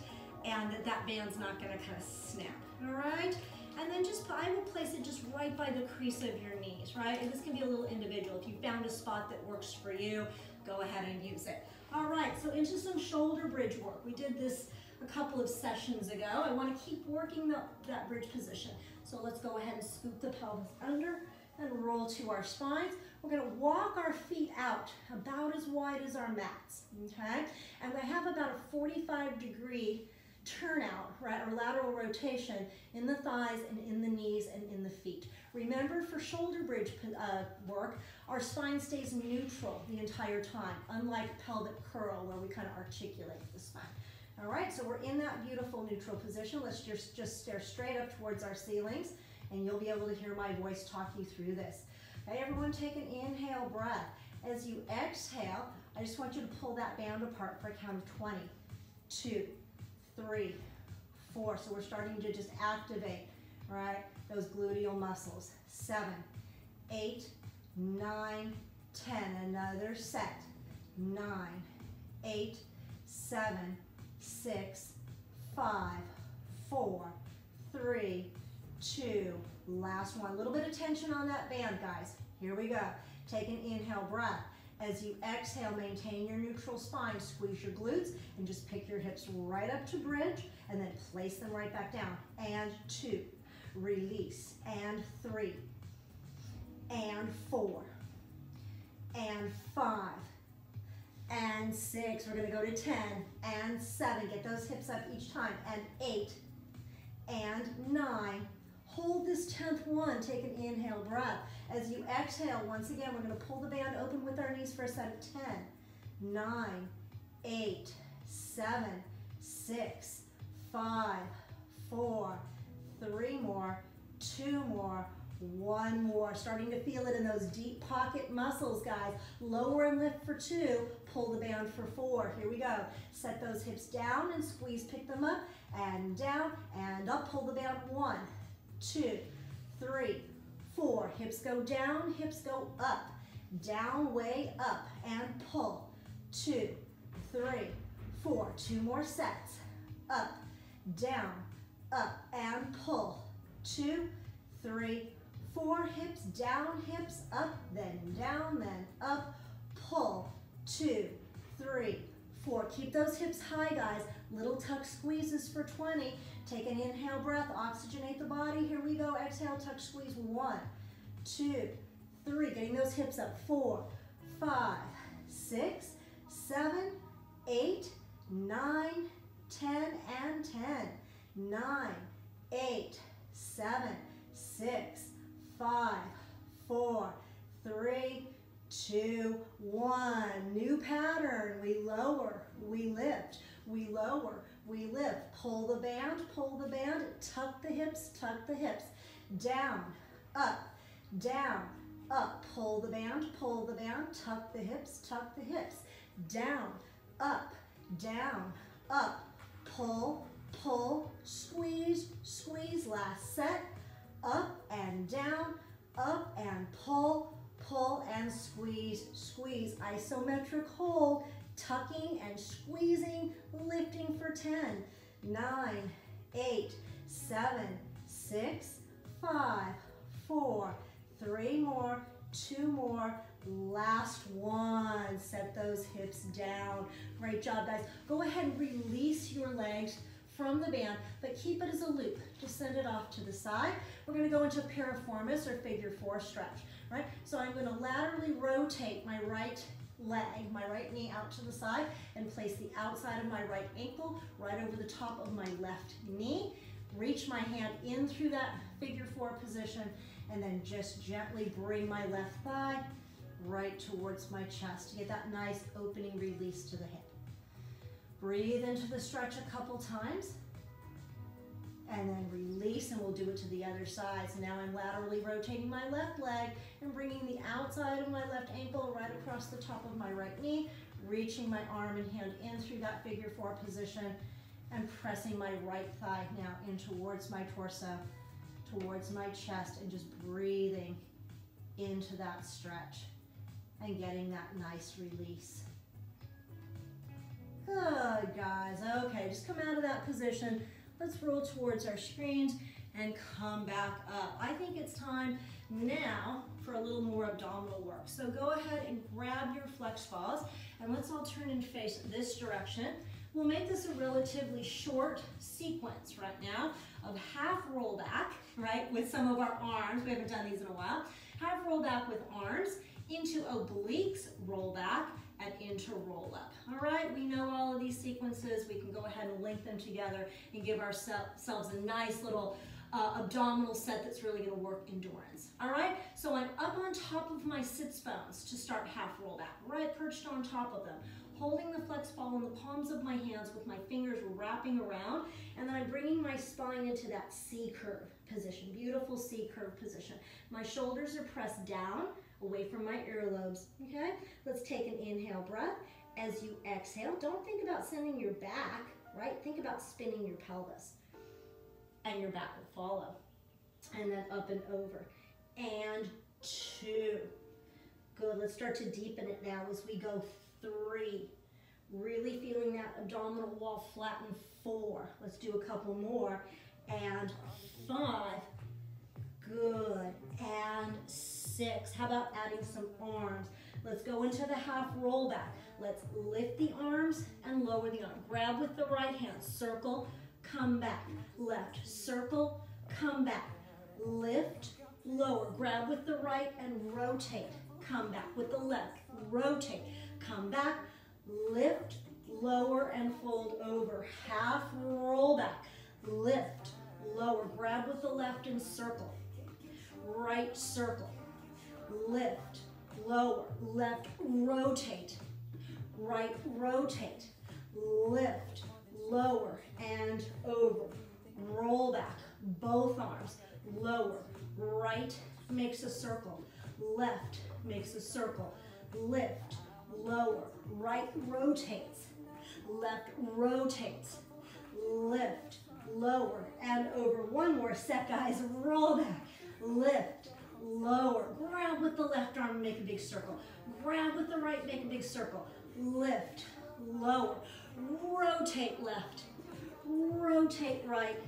and that that band's not gonna kind of snap, all right? And then just, I will place it just right by the crease of your knees, right? And this can be a little individual. If you found a spot that works for you, go ahead and use it. All right, so into some shoulder bridge work. We did this a couple of sessions ago. I wanna keep working the, that bridge position. So let's go ahead and scoop the pelvis under and roll to our spines. We're gonna walk our feet out about as wide as our mats, okay? And we have about a 45 degree turnout, right, or lateral rotation in the thighs and in the knees and in the feet. Remember for shoulder bridge uh, work, our spine stays neutral the entire time, unlike pelvic curl where we kind of articulate the spine. All right, so we're in that beautiful neutral position. Let's just, just stare straight up towards our ceilings and you'll be able to hear my voice talk you through this. Okay, everyone take an inhale breath. As you exhale, I just want you to pull that band apart for a count of 20, two, three, four. So we're starting to just activate, right, those gluteal muscles. Seven, eight, nine, ten. Another set. Nine, eight, seven, six, five, four, three, two. Last one. A little bit of tension on that band, guys. Here we go. Take an inhale breath. As you exhale, maintain your neutral spine. Squeeze your glutes and just pick your hips right up to bridge and then place them right back down. And two, release. And three, and four, and five, and six. We're gonna go to 10, and seven. Get those hips up each time. And eight, and nine. Hold this 10th one. Take an inhale breath. As you exhale, once again, we're going to pull the band open with our knees for a set of 10, 9, 8, 7, 6, 5, 4, 3 more, 2 more, one more. Starting to feel it in those deep pocket muscles, guys. Lower and lift for two. Pull the band for four. Here we go. Set those hips down and squeeze. Pick them up and down and up. Pull the band. One, two, three, four. Hips go down, hips go up. Down, way up, and pull. Two, three, four. Two more sets. Up, down, up, and pull. Two, three, four. Hips down, hips up, then down, then up. Pull. Two, three, four. Keep those hips high, guys. Little tuck squeezes for 20. Take an inhale breath, oxygenate the body. Here we go. Exhale, tuck squeeze. One, two, three. Getting those hips up. Four, five, six, seven, eight, nine, ten, and ten. Nine, eight, seven, six, five, four, three, two, one. New pattern. We lower, we lift, we lower, we lift. Pull the band, pull the band, tuck the hips, tuck the hips. Down, up, down, up. Pull the band, pull the band, tuck the hips, tuck the hips. Down, up, down, up. Pull, pull, squeeze, squeeze. Last set. Up and down, up and pull, pull and squeeze, squeeze. Isometric hold tucking and squeezing, lifting for 10, 9, 8, 7, 6, 5, 4, 3 more, 2 more, last one. Set those hips down. Great job, guys. Go ahead and release your legs from the band, but keep it as a loop. Just send it off to the side. We're gonna go into a piriformis or figure four stretch, right? So I'm gonna laterally rotate my right leg, my right knee out to the side, and place the outside of my right ankle right over the top of my left knee. Reach my hand in through that figure four position, and then just gently bring my left thigh right towards my chest to get that nice opening release to the hip. Breathe into the stretch a couple times and then release and we'll do it to the other side. So now I'm laterally rotating my left leg and bringing the outside of my left ankle right across the top of my right knee, reaching my arm and hand in through that figure four position and pressing my right thigh now in towards my torso, towards my chest and just breathing into that stretch and getting that nice release. Good, guys. Okay, just come out of that position. Let's roll towards our screens and come back up. I think it's time now for a little more abdominal work. So go ahead and grab your flex balls and let's all turn and face this direction. We'll make this a relatively short sequence right now of half roll back, right, with some of our arms. We haven't done these in a while. Half roll back with arms into obliques, roll back, and into roll up. All right, we know all of these sequences. We can go ahead and link them together and give ourselves a nice little uh, abdominal set that's really gonna work endurance. All right, so I'm up on top of my sits bones to start half roll back, right perched on top of them, holding the flex ball in the palms of my hands with my fingers wrapping around, and then I'm bringing my spine into that C curve position, beautiful C curve position. My shoulders are pressed down away from my earlobes, okay? Let's take an inhale breath. As you exhale, don't think about sending your back, right? Think about spinning your pelvis and your back will follow. And then up and over. And two. Good, let's start to deepen it now as we go three. Really feeling that abdominal wall flatten, four. Let's do a couple more. And five. Good, and six. How about adding some arms? Let's go into the half roll back. Let's lift the arms and lower the arm. Grab with the right hand, circle, come back. Left, circle, come back. Lift, lower. Grab with the right and rotate. Come back with the left, rotate. Come back, lift, lower, and fold over. Half roll back. Lift, lower. Grab with the left and circle. Right circle. Lift, lower. Left, rotate. Right, rotate. Lift, lower and over. Roll back, both arms, lower. Right makes a circle, left makes a circle. Lift, lower, right rotates, left rotates, lift, lower, and over. One more set, guys. Roll back, lift, lower. Grab with the left arm, make a big circle. Grab with the right, make a big circle. Lift, lower. Rotate left, rotate right,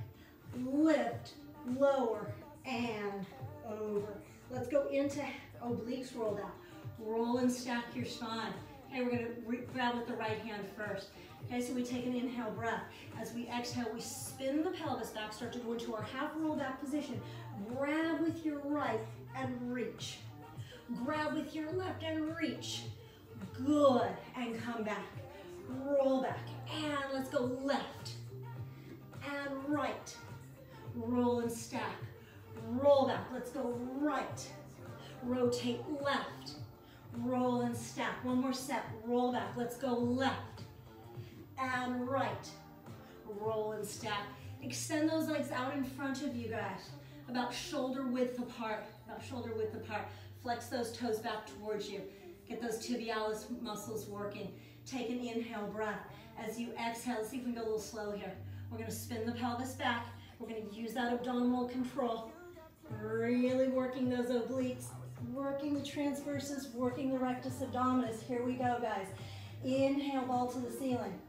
lift, lower, and over. Let's go into obliques roll down. Roll and stack your spine. Okay, we're gonna grab with the right hand first. Okay, so we take an inhale breath. As we exhale, we spin the pelvis back, start to go into our half roll back position. Grab with your right and reach. Grab with your left and reach. Good, and come back. Roll back, and let's go left, and right, roll and stack, roll back, let's go right, rotate left, roll and stack, one more set, roll back, let's go left, and right, roll and stack, extend those legs out in front of you guys, about shoulder width apart, about shoulder width apart, flex those toes back towards you, get those tibialis muscles working, Take an inhale breath. As you exhale, let's see if we can go a little slow here. We're gonna spin the pelvis back. We're gonna use that abdominal control. Really working those obliques, working the transversus, working the rectus abdominis. Here we go, guys. Inhale, ball to the ceiling.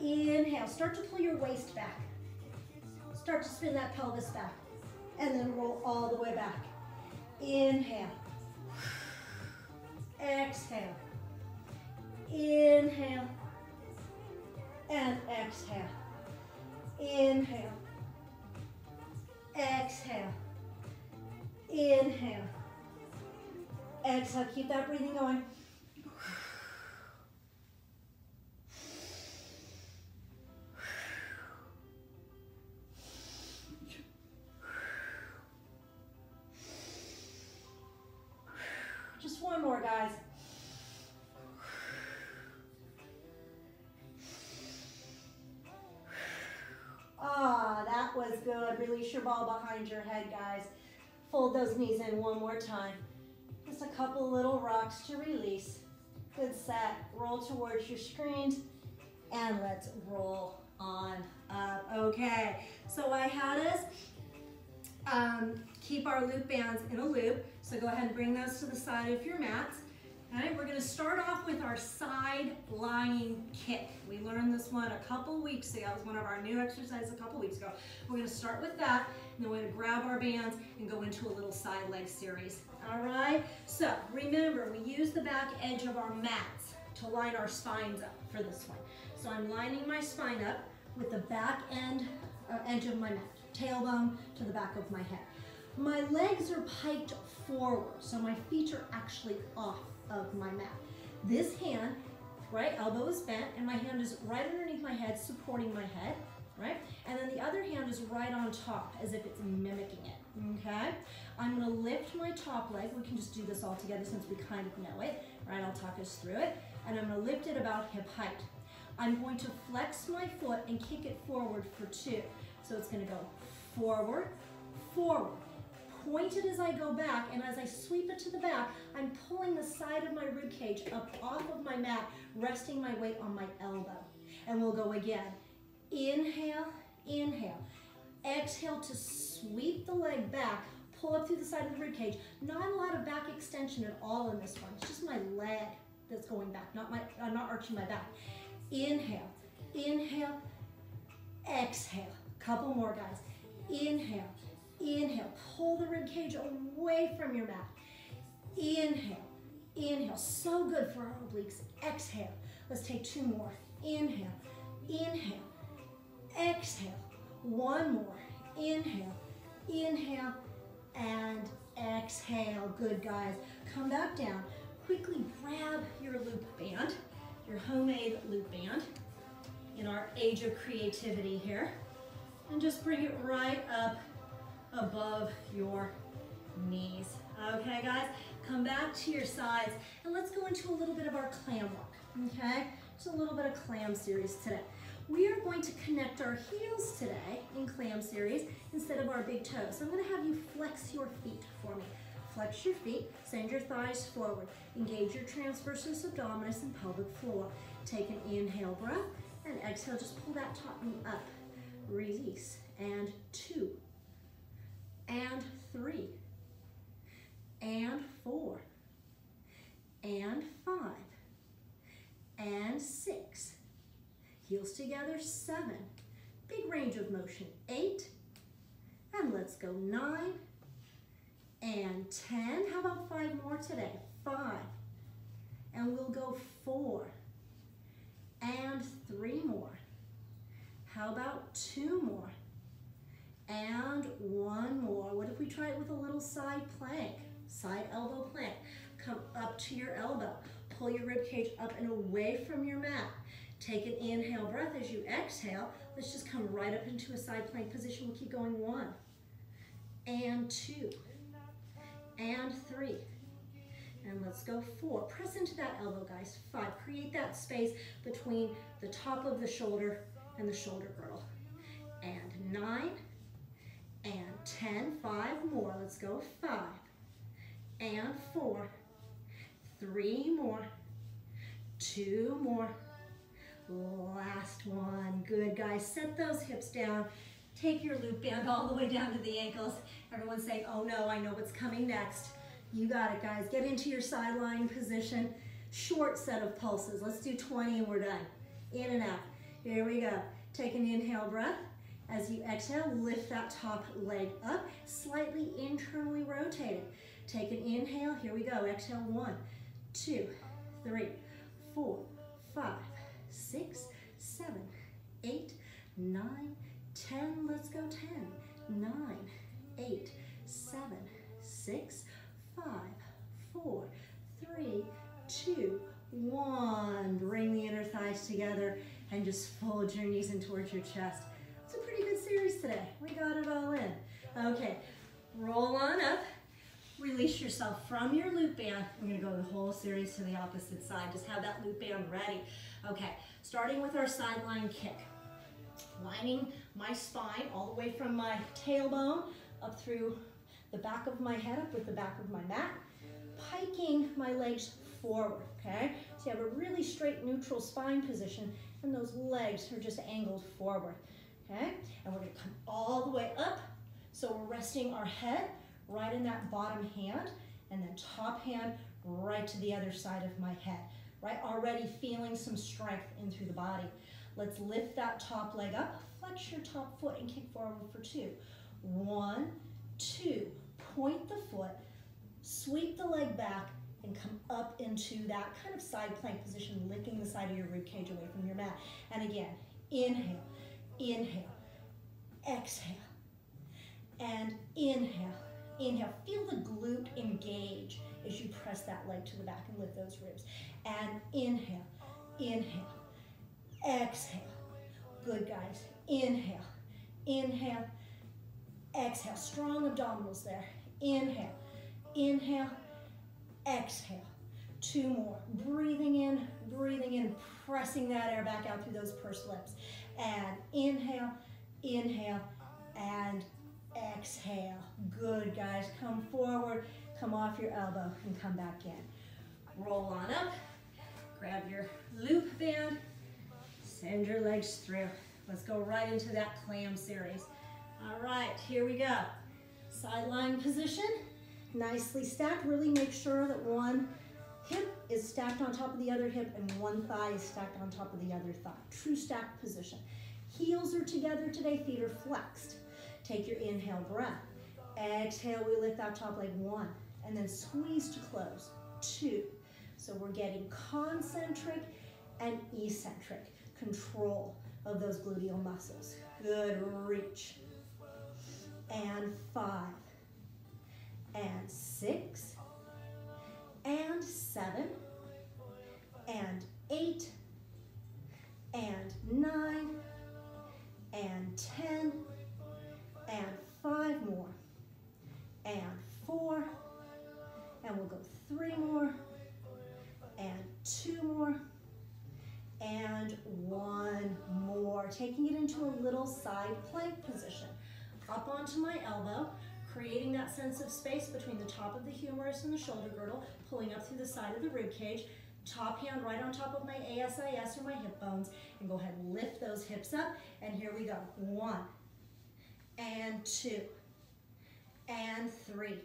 Inhale, start to pull your waist back. Start to spin that pelvis back. And then roll all the way back. Inhale. Exhale. Inhale. And exhale. Inhale. Exhale. Inhale. Exhale. Keep that breathing going. Release your ball behind your head, guys. Fold those knees in one more time. Just a couple little rocks to release. Good set. Roll towards your screens. And let's roll on up. Okay, so I had us um, keep our loop bands in a loop. So go ahead and bring those to the side of your mats. All right, we're gonna start off with our side lying kick. We learned this one a couple weeks ago. It was one of our new exercises a couple weeks ago. We're gonna start with that, and then we're gonna grab our bands and go into a little side leg series. All right, so remember, we use the back edge of our mats to line our spines up for this one. So I'm lining my spine up with the back end, uh, edge of my mat, tailbone to the back of my head. My legs are piked forward, so my feet are actually off of my mat. This hand, right elbow is bent, and my hand is right underneath my head, supporting my head, right? And then the other hand is right on top, as if it's mimicking it, okay? I'm gonna lift my top leg. We can just do this all together since we kind of know it, right? I'll talk us through it. And I'm gonna lift it about hip height. I'm going to flex my foot and kick it forward for two. So it's gonna go forward, forward, point it as I go back, and as I sweep it to the back, I'm pulling the side of my rib cage up off of my mat, resting my weight on my elbow. And we'll go again. Inhale, inhale. Exhale to sweep the leg back, pull up through the side of the rib cage. Not a lot of back extension at all in this one. It's just my leg that's going back, not my, I'm not arching my back. Inhale, inhale, exhale. Couple more, guys. Inhale, inhale. Pull the rib cage away from your mat. Inhale, inhale. So good for our obliques. Exhale. Let's take two more. Inhale, inhale, exhale. One more. Inhale, inhale, and exhale. Good, guys. Come back down. Quickly grab your loop band, your homemade loop band in our age of creativity here. And just bring it right up above your knees. Okay, guys? Come back to your sides and let's go into a little bit of our clam walk, okay? Just a little bit of clam series today. We are going to connect our heels today in clam series instead of our big toes. So I'm gonna have you flex your feet for me. Flex your feet, send your thighs forward. Engage your transversus abdominis and pelvic floor. Take an inhale breath and exhale, just pull that top knee up. Release, and two, and three, and four, and five, and six. Heels together, seven. Big range of motion, eight, and let's go nine, and 10. How about five more today? Five, and we'll go four, and three more. How about two more? And one more. What if we try it with a little side plank? Side elbow plank. Come up to your elbow. Pull your rib cage up and away from your mat. Take an inhale breath as you exhale. Let's just come right up into a side plank position. We'll keep going one, and two, and three. And let's go four. Press into that elbow, guys. Five. Create that space between the top of the shoulder and the shoulder girdle. And nine, and 10, five more. Let's go, five, and four, three more, two more, last one. Good, guys. Set those hips down. Take your loop band all the way down to the ankles. Everyone's saying, oh no, I know what's coming next. You got it, guys. Get into your sideline position. Short set of pulses. Let's do 20 and we're done. In and out. Here we go. Take an inhale breath. As you exhale, lift that top leg up, slightly internally rotated. Take an inhale, here we go. Exhale, one, two, three, four, five, six, seven, eight, nine, ten. Let's go, ten, nine, eight, seven, six, five, four, three, two, one. Bring the inner thighs together and just fold your knees in towards your chest. Series today. We got it all in. Okay, roll on up. Release yourself from your loop band. We're gonna go the whole series to the opposite side. Just have that loop band ready. Okay, starting with our sideline kick. Lining my spine all the way from my tailbone up through the back of my head, up with the back of my mat. Piking my legs forward, okay? So you have a really straight neutral spine position and those legs are just angled forward, okay? And we're gonna come all the way up. So we're resting our head right in that bottom hand and then top hand right to the other side of my head, right? Already feeling some strength in through the body. Let's lift that top leg up, flex your top foot and kick forward for two. One, two, point the foot, sweep the leg back, and come up into that kind of side plank position, lifting the side of your rib cage away from your mat. And again, inhale, inhale, exhale, and inhale, inhale. Feel the glute engage as you press that leg to the back and lift those ribs. And inhale, inhale, exhale. Good, guys. Inhale, inhale, exhale. Strong abdominals there. Inhale, inhale, exhale. Two more. Breathing in, breathing in, pressing that air back out through those pursed lips. And inhale, inhale, and exhale. Good, guys. Come forward, come off your elbow, and come back in. Roll on up. Grab your loop band. Send your legs through. Let's go right into that clam series. All right, here we go. Sideline position, nicely stacked. Really make sure that one hip is stacked on top of the other hip and one thigh is stacked on top of the other thigh. True stacked position. Heels are together today, feet are flexed. Take your inhale breath. Exhale, we lift that top leg, one. And then squeeze to close, two. So we're getting concentric and eccentric control of those gluteal muscles. Good, reach. And five, and six, and seven, and eight, and nine, and 10, and five more, and four, and we'll go three more, and two more, and one more. Taking it into a little side plank position. Up onto my elbow, creating that sense of space between the top of the humerus and the shoulder girdle, pulling up through the side of the rib cage, top hand right on top of my ASIS or my hip bones, and go ahead and lift those hips up, and here we go. One, and two, and three,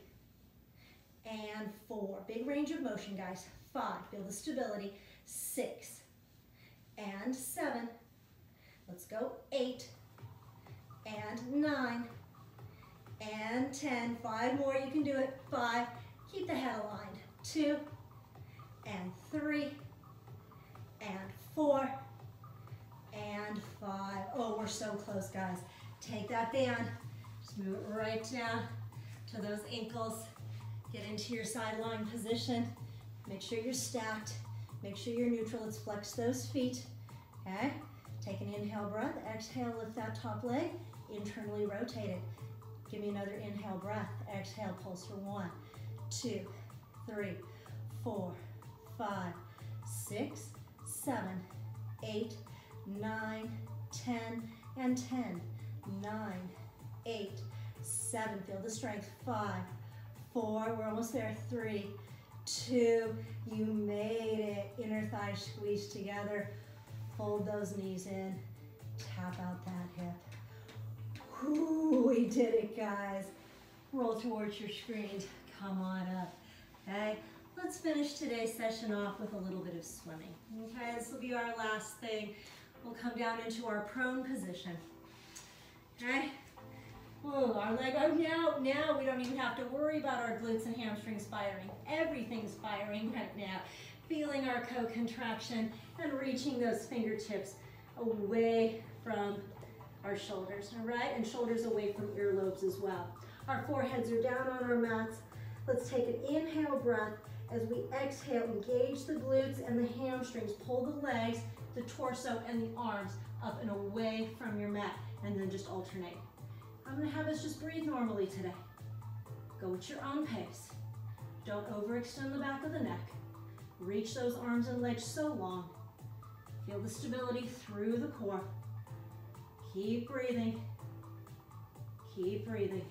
and four. Big range of motion, guys. Five, feel the stability. Six, and seven. Let's go. Eight, and nine, and 10. Five more, you can do it. Five, keep the head aligned. Two, and three, and four, and five. Oh, we're so close, guys. Take that band, just move it right down to those ankles. Get into your side sideline position. Make sure you're stacked. Make sure you're neutral. Let's flex those feet, okay? Take an inhale breath. Exhale, lift that top leg. Internally rotate it. Give me another inhale breath. Exhale, pulse for one, two, three, four, five, six, seven, eight, nine, ten, and ten. Nine, eight, seven. Feel the strength. Five, four. We're almost there. Three, two. You made it. Inner thighs squeeze together. Hold those knees in. Tap out that hip. Ooh, we did it, guys. Roll towards your screen. Come on up. Okay, let's finish today's session off with a little bit of swimming. Okay, this will be our last thing. We'll come down into our prone position. Okay. Oh, our leg, oh, now, now we don't even have to worry about our glutes and hamstrings firing. Everything's firing right now. Feeling our co-contraction and reaching those fingertips away from our shoulders, all right? And shoulders away from earlobes as well. Our foreheads are down on our mats. Let's take an inhale breath. As we exhale, engage the glutes and the hamstrings. Pull the legs, the torso, and the arms up and away from your mat. And then just alternate. I'm gonna have us just breathe normally today. Go at your own pace. Don't overextend the back of the neck. Reach those arms and legs so long. Feel the stability through the core. Keep breathing. Keep breathing.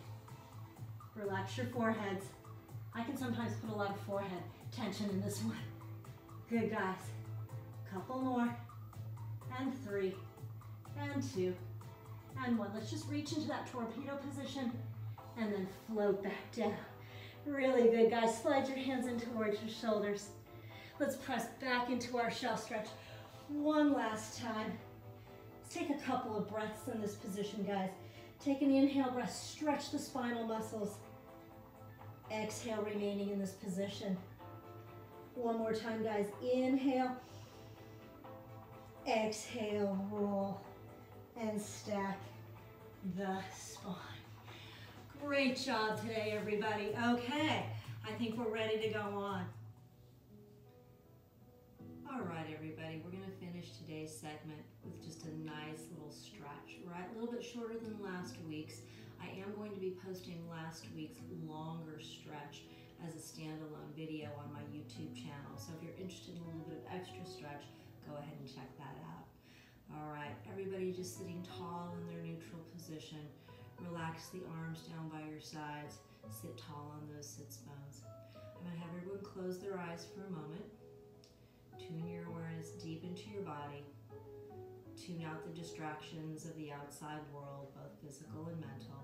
Relax your foreheads. I can sometimes put a lot of forehead tension in this one. Good, guys. Couple more. And three. And two. And one. Let's just reach into that torpedo position and then float back down. Really good, guys. Slide your hands in towards your shoulders. Let's press back into our shelf stretch one last time. Take a couple of breaths in this position, guys. Take an inhale breath, stretch the spinal muscles. Exhale, remaining in this position. One more time, guys. Inhale. Exhale, roll and stack the spine. Great job today, everybody. Okay, I think we're ready to go on. All right, everybody, we're gonna finish today's segment with just a nice little stretch, right? A little bit shorter than last week's. I am going to be posting last week's longer stretch as a standalone video on my YouTube channel. So if you're interested in a little bit of extra stretch, go ahead and check that out. All right, everybody just sitting tall in their neutral position. Relax the arms down by your sides. Sit tall on those sits bones. I'm to have everyone close their eyes for a moment. Tune your awareness deep into your body. Tune out the distractions of the outside world, both physical and mental.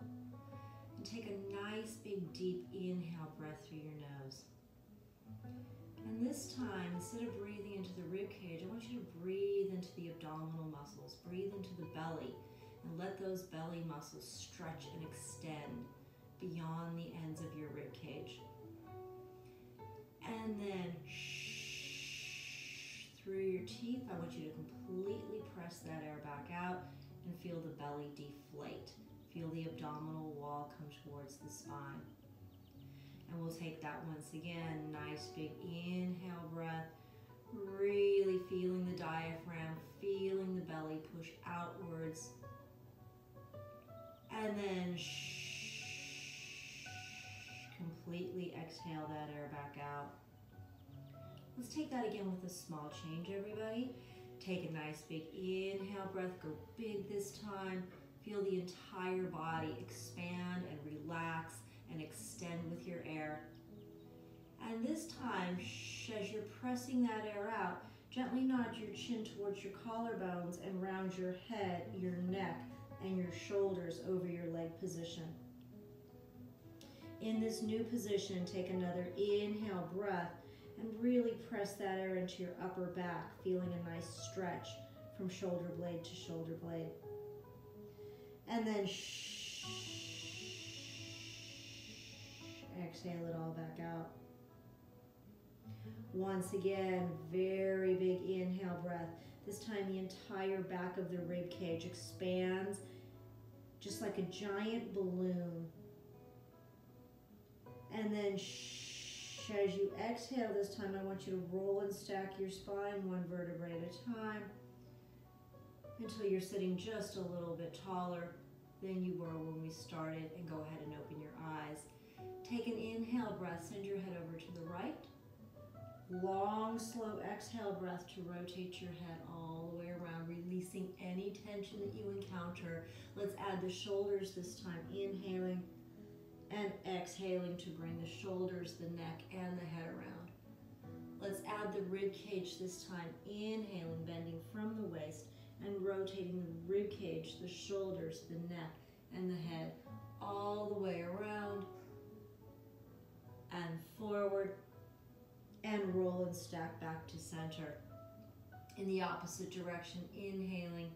And take a nice big deep inhale breath through your nose. And this time, instead of breathing into the rib cage, I want you to breathe into the abdominal muscles. Breathe into the belly and let those belly muscles stretch and extend beyond the ends of your rib cage. And then shh, through your teeth, I want you to completely press that air back out and feel the belly deflate. Feel the abdominal wall come towards the spine. And we'll take that once again. Nice big inhale breath. Really feeling the diaphragm, feeling the belly push outwards. And then shh, completely exhale that air back out. Let's take that again with a small change, everybody. Take a nice big inhale breath, go big this time. Feel the entire body expand and relax and extend with your air. And this time, as you're pressing that air out, gently nod your chin towards your collarbones and round your head, your neck, and your shoulders over your leg position. In this new position, take another inhale breath and really press that air into your upper back, feeling a nice stretch from shoulder blade to shoulder blade. And then shh, exhale it all back out. Once again, very big inhale breath. This time the entire back of the rib cage expands just like a giant balloon. And then shh, as you exhale this time, I want you to roll and stack your spine one vertebrae at a time until you're sitting just a little bit taller than you were when we started and go ahead and open your eyes. Take an inhale breath, send your head over to the right. Long, slow exhale breath to rotate your head all the way around, releasing any tension that you encounter. Let's add the shoulders this time, inhaling and exhaling to bring the shoulders, the neck, and the head around. Let's add the rib cage this time, inhaling, bending from the waist, and rotating the rib cage, the shoulders, the neck, and the head all the way around and forward and roll and stack back to center. In the opposite direction, inhaling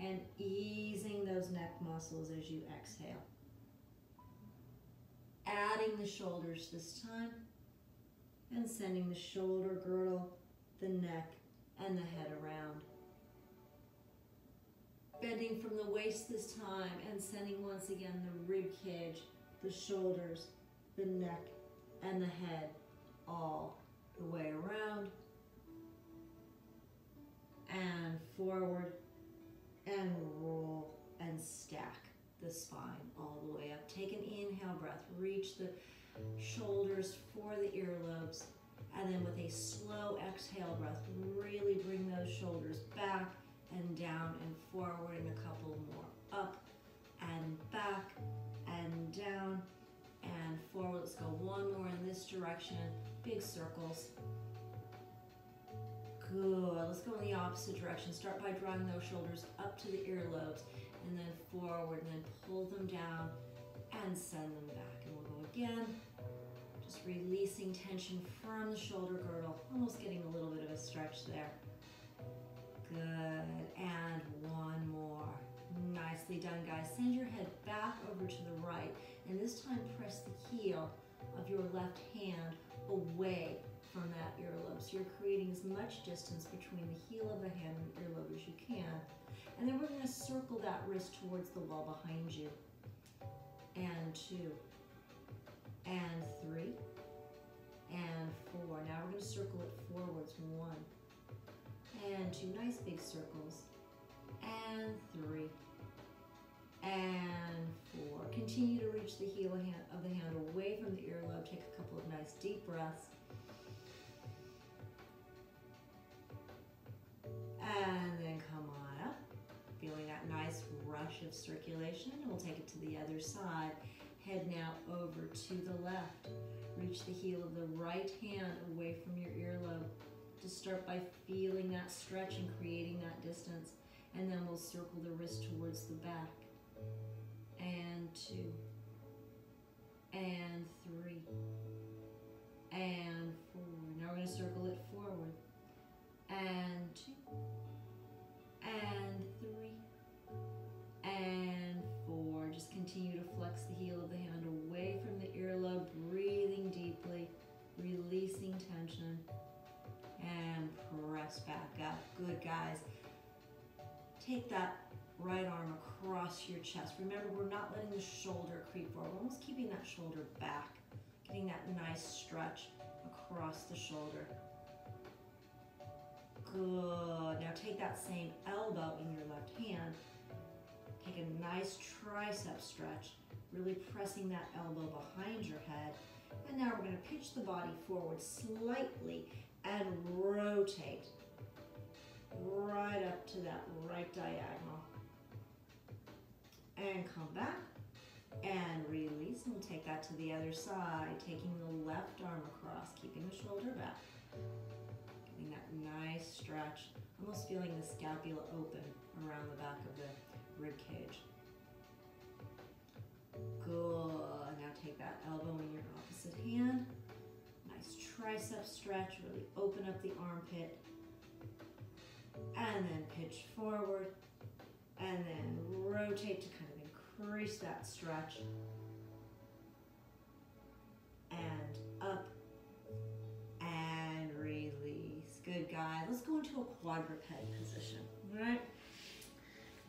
and easing those neck muscles as you exhale. Adding the shoulders this time and sending the shoulder girdle, the neck, and the head around. Bending from the waist this time and sending once again the rib cage, the shoulders, the neck, and the head all the way around and forward and roll and stack the spine all the way up. Take an inhale breath, reach the shoulders for the earlobes, and then with a slow exhale breath, really bring those shoulders back and down and forward and a couple more. Up and back and down and forward. Let's go one more in this direction. Big circles. Good. Let's go in the opposite direction. Start by drawing those shoulders up to the earlobes and then forward and then pull them down and send them back. And we'll go again just releasing tension from the shoulder girdle, almost getting a little bit of a stretch there. Good, and one more. Nicely done, guys. Send your head back over to the right, and this time press the heel of your left hand away from that earlobe. So you're creating as much distance between the heel of the hand and the earlobe as you can. And then we're going to circle that wrist towards the wall behind you. And two, and three, and four. Now we're going to circle it forwards. One, and two. Nice big circles. And three, and four. Continue to reach the heel of the hand away from the earlobe. Take a couple of nice deep breaths. And then come on up. Feeling that nice rush of circulation. We'll take it to the other side. Head now over to the left. Reach the heel of the right hand away from your earlobe. Just start by feeling that stretch and creating that distance. And then we'll circle the wrist towards the back. And two. And three. And four. Now we're going to circle it forward. And two and three, and four. Just continue to flex the heel of the hand away from the earlobe, breathing deeply, releasing tension, and press back up. Good, guys. Take that right arm across your chest. Remember, we're not letting the shoulder creep forward. We're almost keeping that shoulder back, getting that nice stretch across the shoulder. Good. Now take that same elbow in your left hand. Take a nice tricep stretch, really pressing that elbow behind your head. And now we're going to pitch the body forward slightly and rotate right up to that right diagonal. And come back and release. And take that to the other side, taking the left arm across, keeping the shoulder back nice stretch, almost feeling the scapula open around the back of the rib cage. Good. Now take that elbow in your opposite hand. Nice tricep stretch, really open up the armpit. And then pitch forward. And then rotate to kind of increase that stretch. And up guy. Let's go into a quadruped position, right?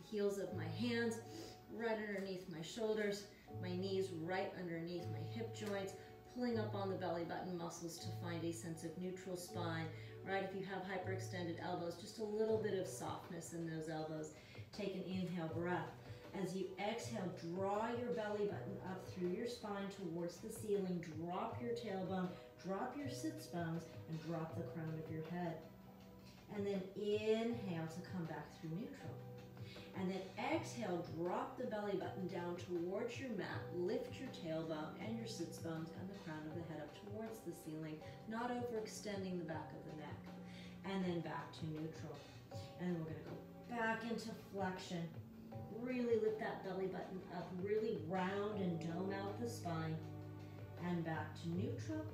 Heels of my hands right underneath my shoulders, my knees right underneath my hip joints, pulling up on the belly button muscles to find a sense of neutral spine, right? If you have hyperextended elbows, just a little bit of softness in those elbows. Take an inhale breath. As you exhale, draw your belly button up through your spine towards the ceiling. Drop your tailbone, drop your sits bones, and drop the crown of your head. And then inhale to come back through neutral. And then exhale, drop the belly button down towards your mat, lift your tailbone and your sits bones and the crown of the head up towards the ceiling, not overextending the back of the neck. And then back to neutral. And we're gonna go back into flexion. Really lift that belly button up, really round and dome out the spine. And back to neutral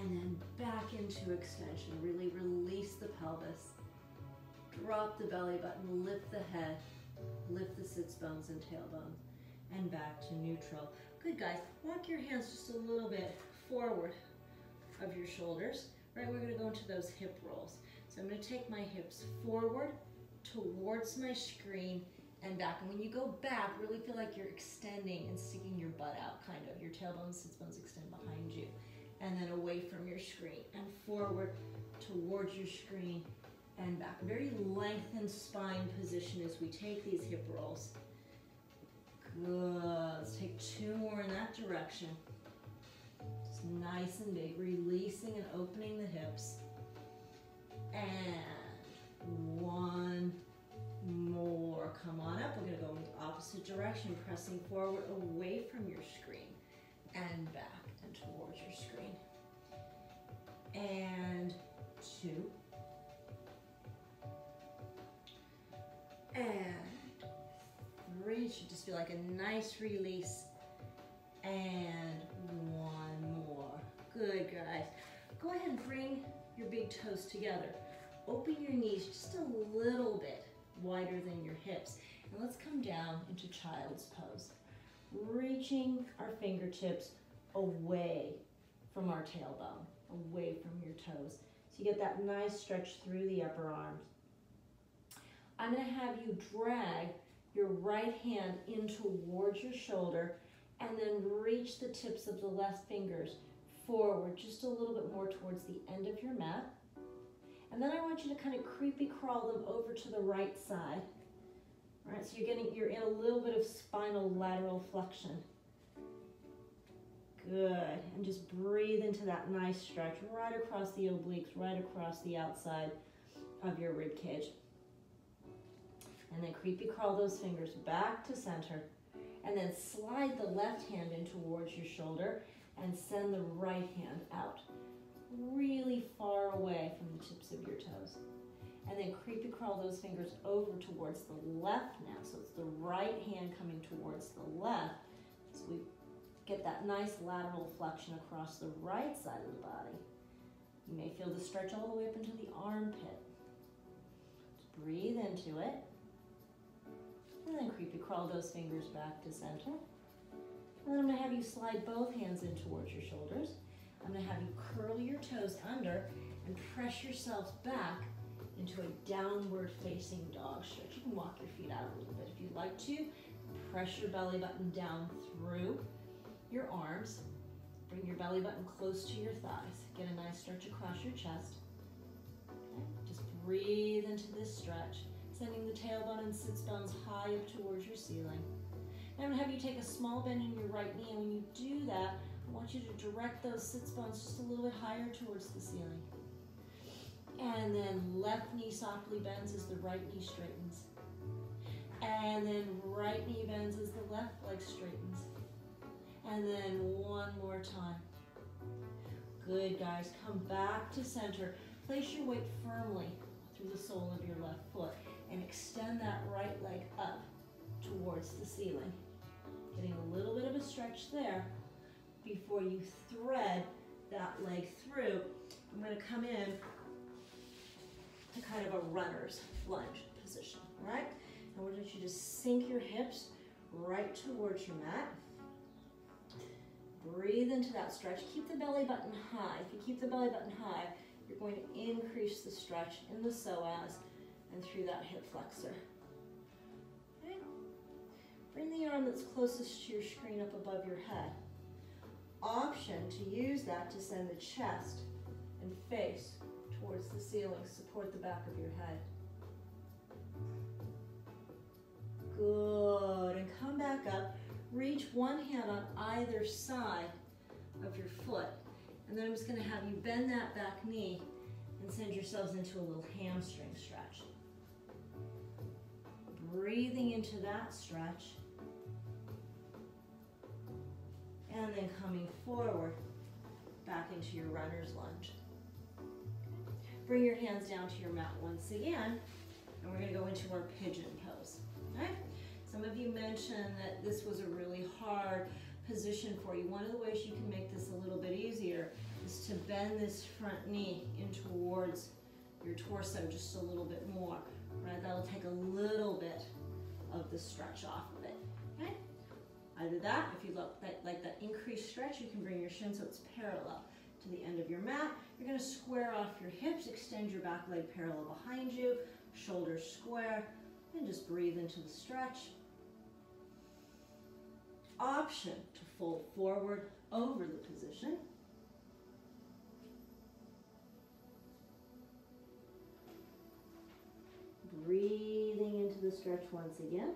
and then back into extension. Really release the pelvis. Drop the belly button, lift the head, lift the sits bones and tailbone, and back to neutral. Good, guys. Walk your hands just a little bit forward of your shoulders. Right, we're gonna go into those hip rolls. So I'm gonna take my hips forward towards my screen and back. And when you go back, really feel like you're extending and sticking your butt out, kind of. Your tailbone, sits bones extend behind you and then away from your screen and forward towards your screen and back. Very lengthened spine position as we take these hip rolls. Good. Let's take two more in that direction. Just nice and big, releasing and opening the hips. And one more. Come on up. We're going to go in the opposite direction, pressing forward away from your screen and back towards your screen. And two. And three should just feel like a nice release. And one more. Good, guys. Go ahead and bring your big toes together. Open your knees just a little bit wider than your hips. And let's come down into child's pose. Reaching our fingertips away from our tailbone, away from your toes. So you get that nice stretch through the upper arms. I'm gonna have you drag your right hand in towards your shoulder and then reach the tips of the left fingers forward just a little bit more towards the end of your mat. And then I want you to kind of creepy crawl them over to the right side. All right, so you're getting, you're in a little bit of spinal lateral flexion. Good, and just breathe into that nice stretch right across the obliques, right across the outside of your rib cage. And then creepy crawl those fingers back to center. And then slide the left hand in towards your shoulder and send the right hand out really far away from the tips of your toes. And then creepy crawl those fingers over towards the left now. So it's the right hand coming towards the left. So we get that nice lateral flexion across the right side of the body. You may feel the stretch all the way up into the armpit. Just breathe into it. And then creepy crawl those fingers back to center. And then I'm gonna have you slide both hands in towards your shoulders. I'm gonna have you curl your toes under and press yourselves back into a downward facing dog stretch. You can walk your feet out a little bit if you'd like to. Press your belly button down through your arms. Bring your belly button close to your thighs. Get a nice stretch across your chest. Okay. Just breathe into this stretch, sending the tailbone and sits bones high up towards your ceiling. I'm gonna have you take a small bend in your right knee, and when you do that, I want you to direct those sits bones just a little bit higher towards the ceiling. And then left knee softly bends as the right knee straightens. And then right knee bends as the left leg straightens. And then one more time. Good, guys. Come back to center. Place your weight firmly through the sole of your left foot and extend that right leg up towards the ceiling. Getting a little bit of a stretch there before you thread that leg through. I'm going to come in to kind of a runner's lunge position, all right? I want you to just sink your hips right towards your mat. Breathe into that stretch. Keep the belly button high. If you keep the belly button high, you're going to increase the stretch in the psoas and through that hip flexor. Okay. Bring the arm that's closest to your screen up above your head. Option to use that to send the chest and face towards the ceiling. Support the back of your head. Good. And come back up. Reach one hand on either side of your foot. And then I'm just going to have you bend that back knee and send yourselves into a little hamstring stretch. Breathing into that stretch. And then coming forward back into your runner's lunge. Bring your hands down to your mat once again, and we're gonna go into our pigeon pose? Some of you mentioned that this was a really hard position for you. One of the ways you can make this a little bit easier is to bend this front knee in towards your torso just a little bit more, right? That'll take a little bit of the stretch off of it, okay? Either that, if you look like, like that increased stretch, you can bring your shin so it's parallel to the end of your mat. You're gonna square off your hips, extend your back leg parallel behind you, shoulders square, and just breathe into the stretch option to fold forward over the position. Breathing into the stretch once again.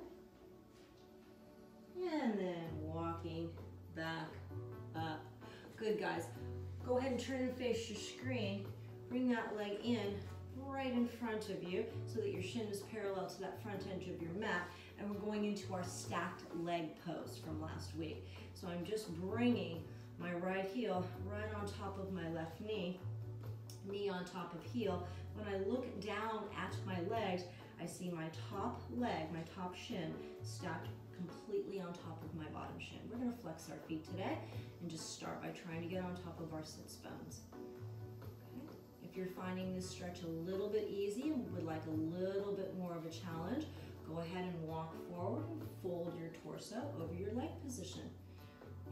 And then walking back up. Good, guys. Go ahead and turn and face your screen. Bring that leg in right in front of you so that your shin is parallel to that front edge of your mat and we're going into our stacked leg pose from last week. So I'm just bringing my right heel right on top of my left knee, knee on top of heel. When I look down at my legs, I see my top leg, my top shin stacked completely on top of my bottom shin. We're gonna flex our feet today and just start by trying to get on top of our sits bones. If you're finding this stretch a little bit easy and would like a little bit more of a challenge, go ahead and walk forward and fold your torso over your leg position.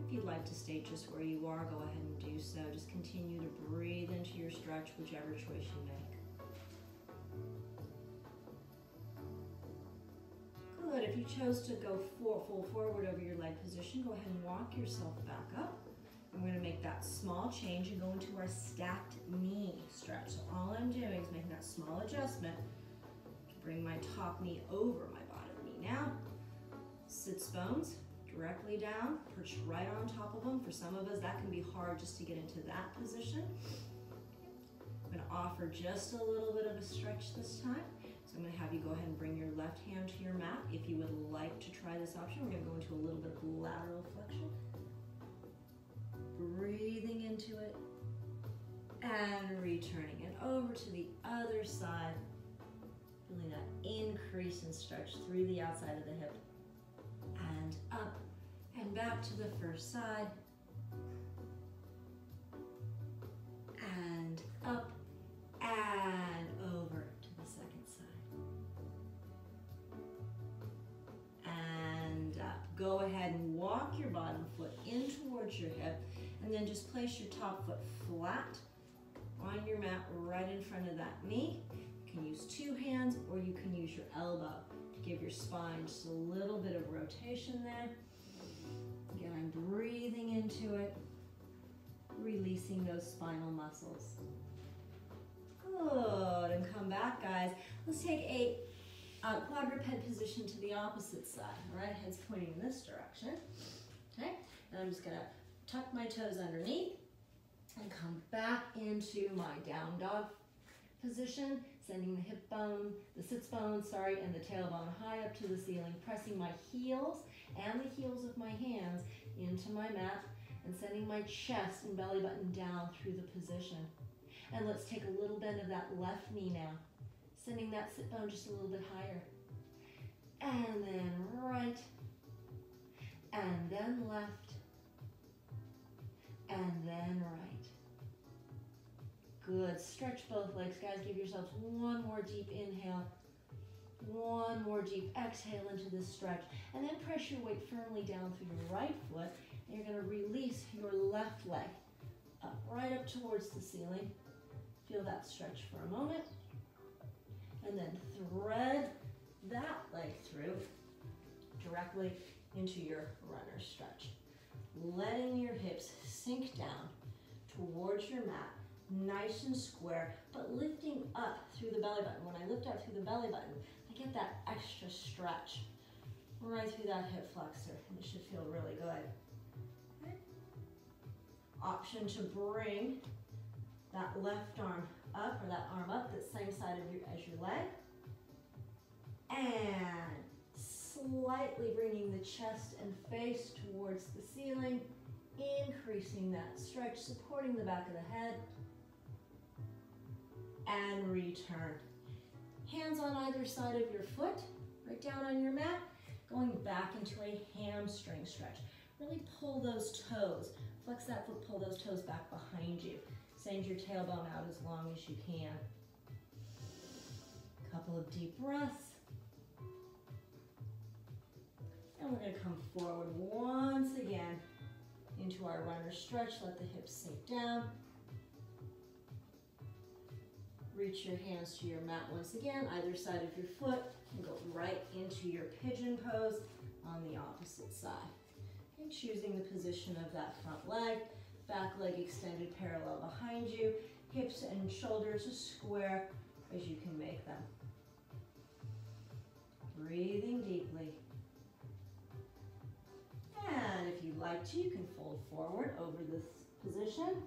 If you'd like to stay just where you are, go ahead and do so. Just continue to breathe into your stretch, whichever choice you make. Good. If you chose to go for, full forward over your leg position, go ahead and walk yourself back up. And we're going to make that small change and go into our stacked knee stretch. So all I'm doing is making that small adjustment bring my top knee over my bottom knee. Now, sits bones directly down, perch right on top of them. For some of us, that can be hard just to get into that position. I'm to offer just a little bit of a stretch this time. So I'm to have you go ahead and bring your left hand to your mat. If you would like to try this option, we're to go into a little bit of lateral flexion. Breathing into it and returning it over to the other side. Increase and stretch through the outside of the hip and up and back to the first side and up and over to the second side and up. Go ahead and walk your bottom foot in towards your hip and then just place your top foot flat on your mat right in front of that knee. Can use two hands or you can use your elbow to give your spine just a little bit of rotation there. Again, I'm breathing into it, releasing those spinal muscles. Good, and come back, guys. Let's take a uh, quadruped position to the opposite side. All right, head's pointing in this direction. Okay, and I'm just gonna tuck my toes underneath and come back into my down dog position, sending the hip bone, the sits bone, sorry, and the tailbone high up to the ceiling, pressing my heels and the heels of my hands into my mat and sending my chest and belly button down through the position. And let's take a little bend of that left knee now, sending that sit bone just a little bit higher. And then right, and then left, and then right. Good. Stretch both legs, guys. Give yourselves one more deep inhale. One more deep exhale into this stretch. And then press your weight firmly down through your right foot. And you're going to release your left leg up, right up towards the ceiling. Feel that stretch for a moment. And then thread that leg through directly into your runner stretch. Letting your hips sink down towards your mat nice and square, but lifting up through the belly button. When I lift up through the belly button, I get that extra stretch right through that hip flexor, and it should feel really good. Option to bring that left arm up, or that arm up, that same side of your, as your leg. And slightly bringing the chest and face towards the ceiling, increasing that stretch, supporting the back of the head and return. Hands on either side of your foot, right down on your mat, going back into a hamstring stretch. Really pull those toes, flex that foot, pull those toes back behind you. Send your tailbone out as long as you can. Couple of deep breaths. And we're gonna come forward once again into our runner stretch. Let the hips sink down. Reach your hands to your mat once again, either side of your foot, and go right into your pigeon pose on the opposite side. And choosing the position of that front leg, back leg extended parallel behind you, hips and shoulders as square as you can make them. Breathing deeply. And if you'd like to, you can fold forward over this position.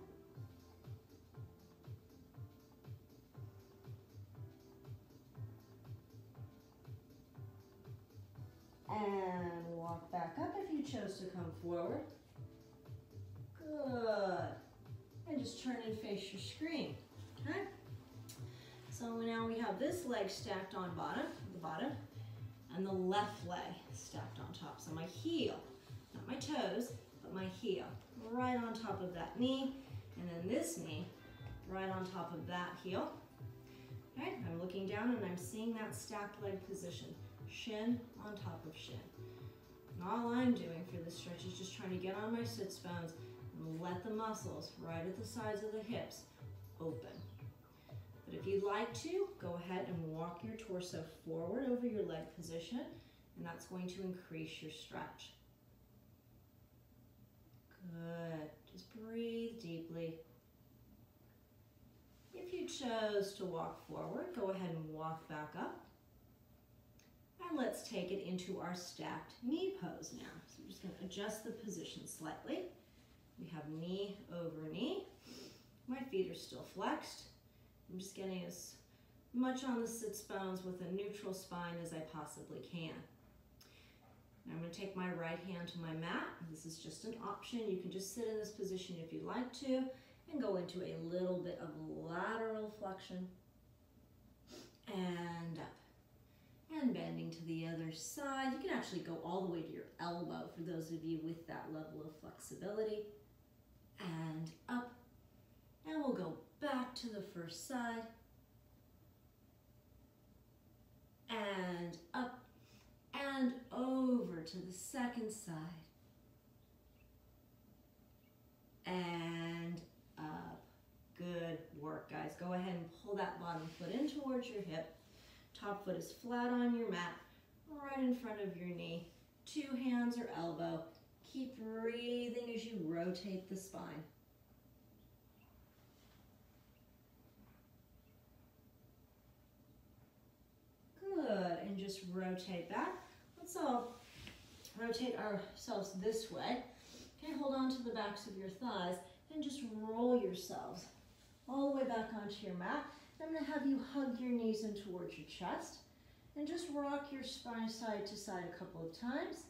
And walk back up if you chose to come forward. Good. And just turn and face your screen. Okay? So now we have this leg stacked on bottom, the bottom, and the left leg stacked on top. So my heel, not my toes, but my heel, right on top of that knee, and then this knee right on top of that heel. Okay, I'm looking down and I'm seeing that stacked leg position, shin on top of shin. And all I'm doing for this stretch is just trying to get on my sits bones and let the muscles right at the sides of the hips open. But if you'd like to, go ahead and walk your torso forward over your leg position, and that's going to increase your stretch. Good. Just breathe deeply. If you chose to walk forward, go ahead and walk back up. And let's take it into our stacked knee pose now. So I'm just going to adjust the position slightly. We have knee over knee. My feet are still flexed. I'm just getting as much on the sits bones with a neutral spine as I possibly can. Now I'm going to take my right hand to my mat. This is just an option. You can just sit in this position if you'd like to and go into a little bit of lateral flexion and up and bending to the other side. You can actually go all the way to your elbow for those of you with that level of flexibility and up and we'll go back to the first side and up and over to the second side and up. Good work, guys. Go ahead and pull that bottom foot in towards your hip. Top foot is flat on your mat, right in front of your knee. Two hands or elbow. Keep breathing as you rotate the spine. Good, and just rotate back. Let's all rotate ourselves this way. Okay, hold on to the backs of your thighs and just roll yourselves all the way back onto your mat. I'm gonna have you hug your knees in towards your chest and just rock your spine side to side a couple of times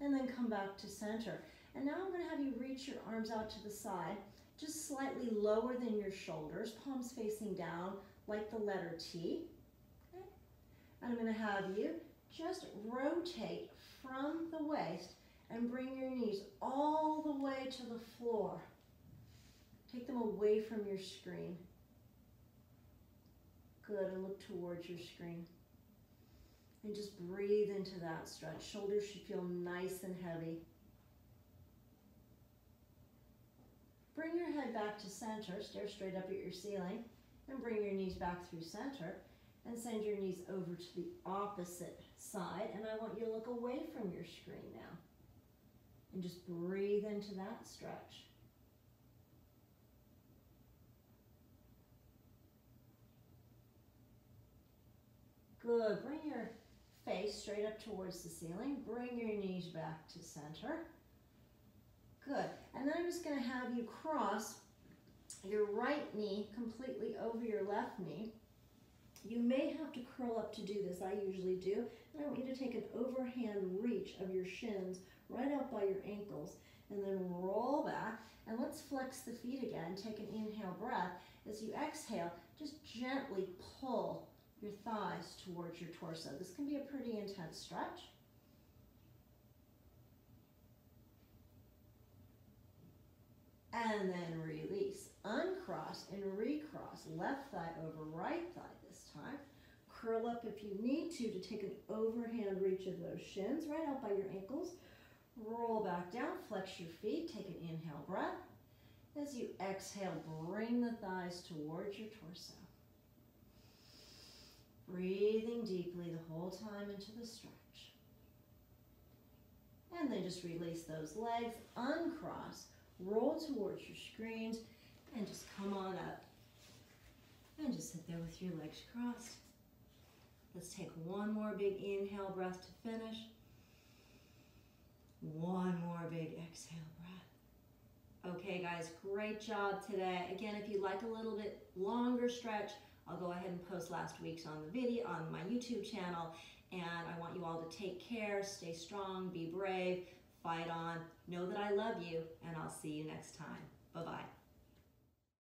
and then come back to center. And now I'm gonna have you reach your arms out to the side, just slightly lower than your shoulders, palms facing down like the letter T. Okay? And I'm gonna have you just rotate from the waist and bring your knees all the way to the floor. Take them away from your screen. And look towards your screen. And just breathe into that stretch. Shoulders should feel nice and heavy. Bring your head back to center, stare straight up at your ceiling, and bring your knees back through center, and send your knees over to the opposite side, and I want you to look away from your screen now. And just breathe into that stretch. Good. Bring your face straight up towards the ceiling. Bring your knees back to center. Good. And then I'm just going to have you cross your right knee completely over your left knee. You may have to curl up to do this. I usually do. And I want you to take an overhand reach of your shins right out by your ankles and then roll back. And let's flex the feet again. Take an inhale breath. As you exhale, just gently pull your thighs towards your torso. This can be a pretty intense stretch. And then release. Uncross and recross. Left thigh over right thigh this time. Curl up if you need to to take an overhand reach of those shins right out by your ankles. Roll back down, flex your feet, take an inhale breath. As you exhale, bring the thighs towards your torso. Breathing deeply the whole time into the stretch. And then just release those legs, uncross, roll towards your screens, and just come on up. And just sit there with your legs crossed. Let's take one more big inhale breath to finish. One more big exhale breath. Okay guys, great job today. Again, if you'd like a little bit longer stretch, I'll go ahead and post last week's on the video on my YouTube channel. And I want you all to take care, stay strong, be brave, fight on. Know that I love you, and I'll see you next time. Bye-bye.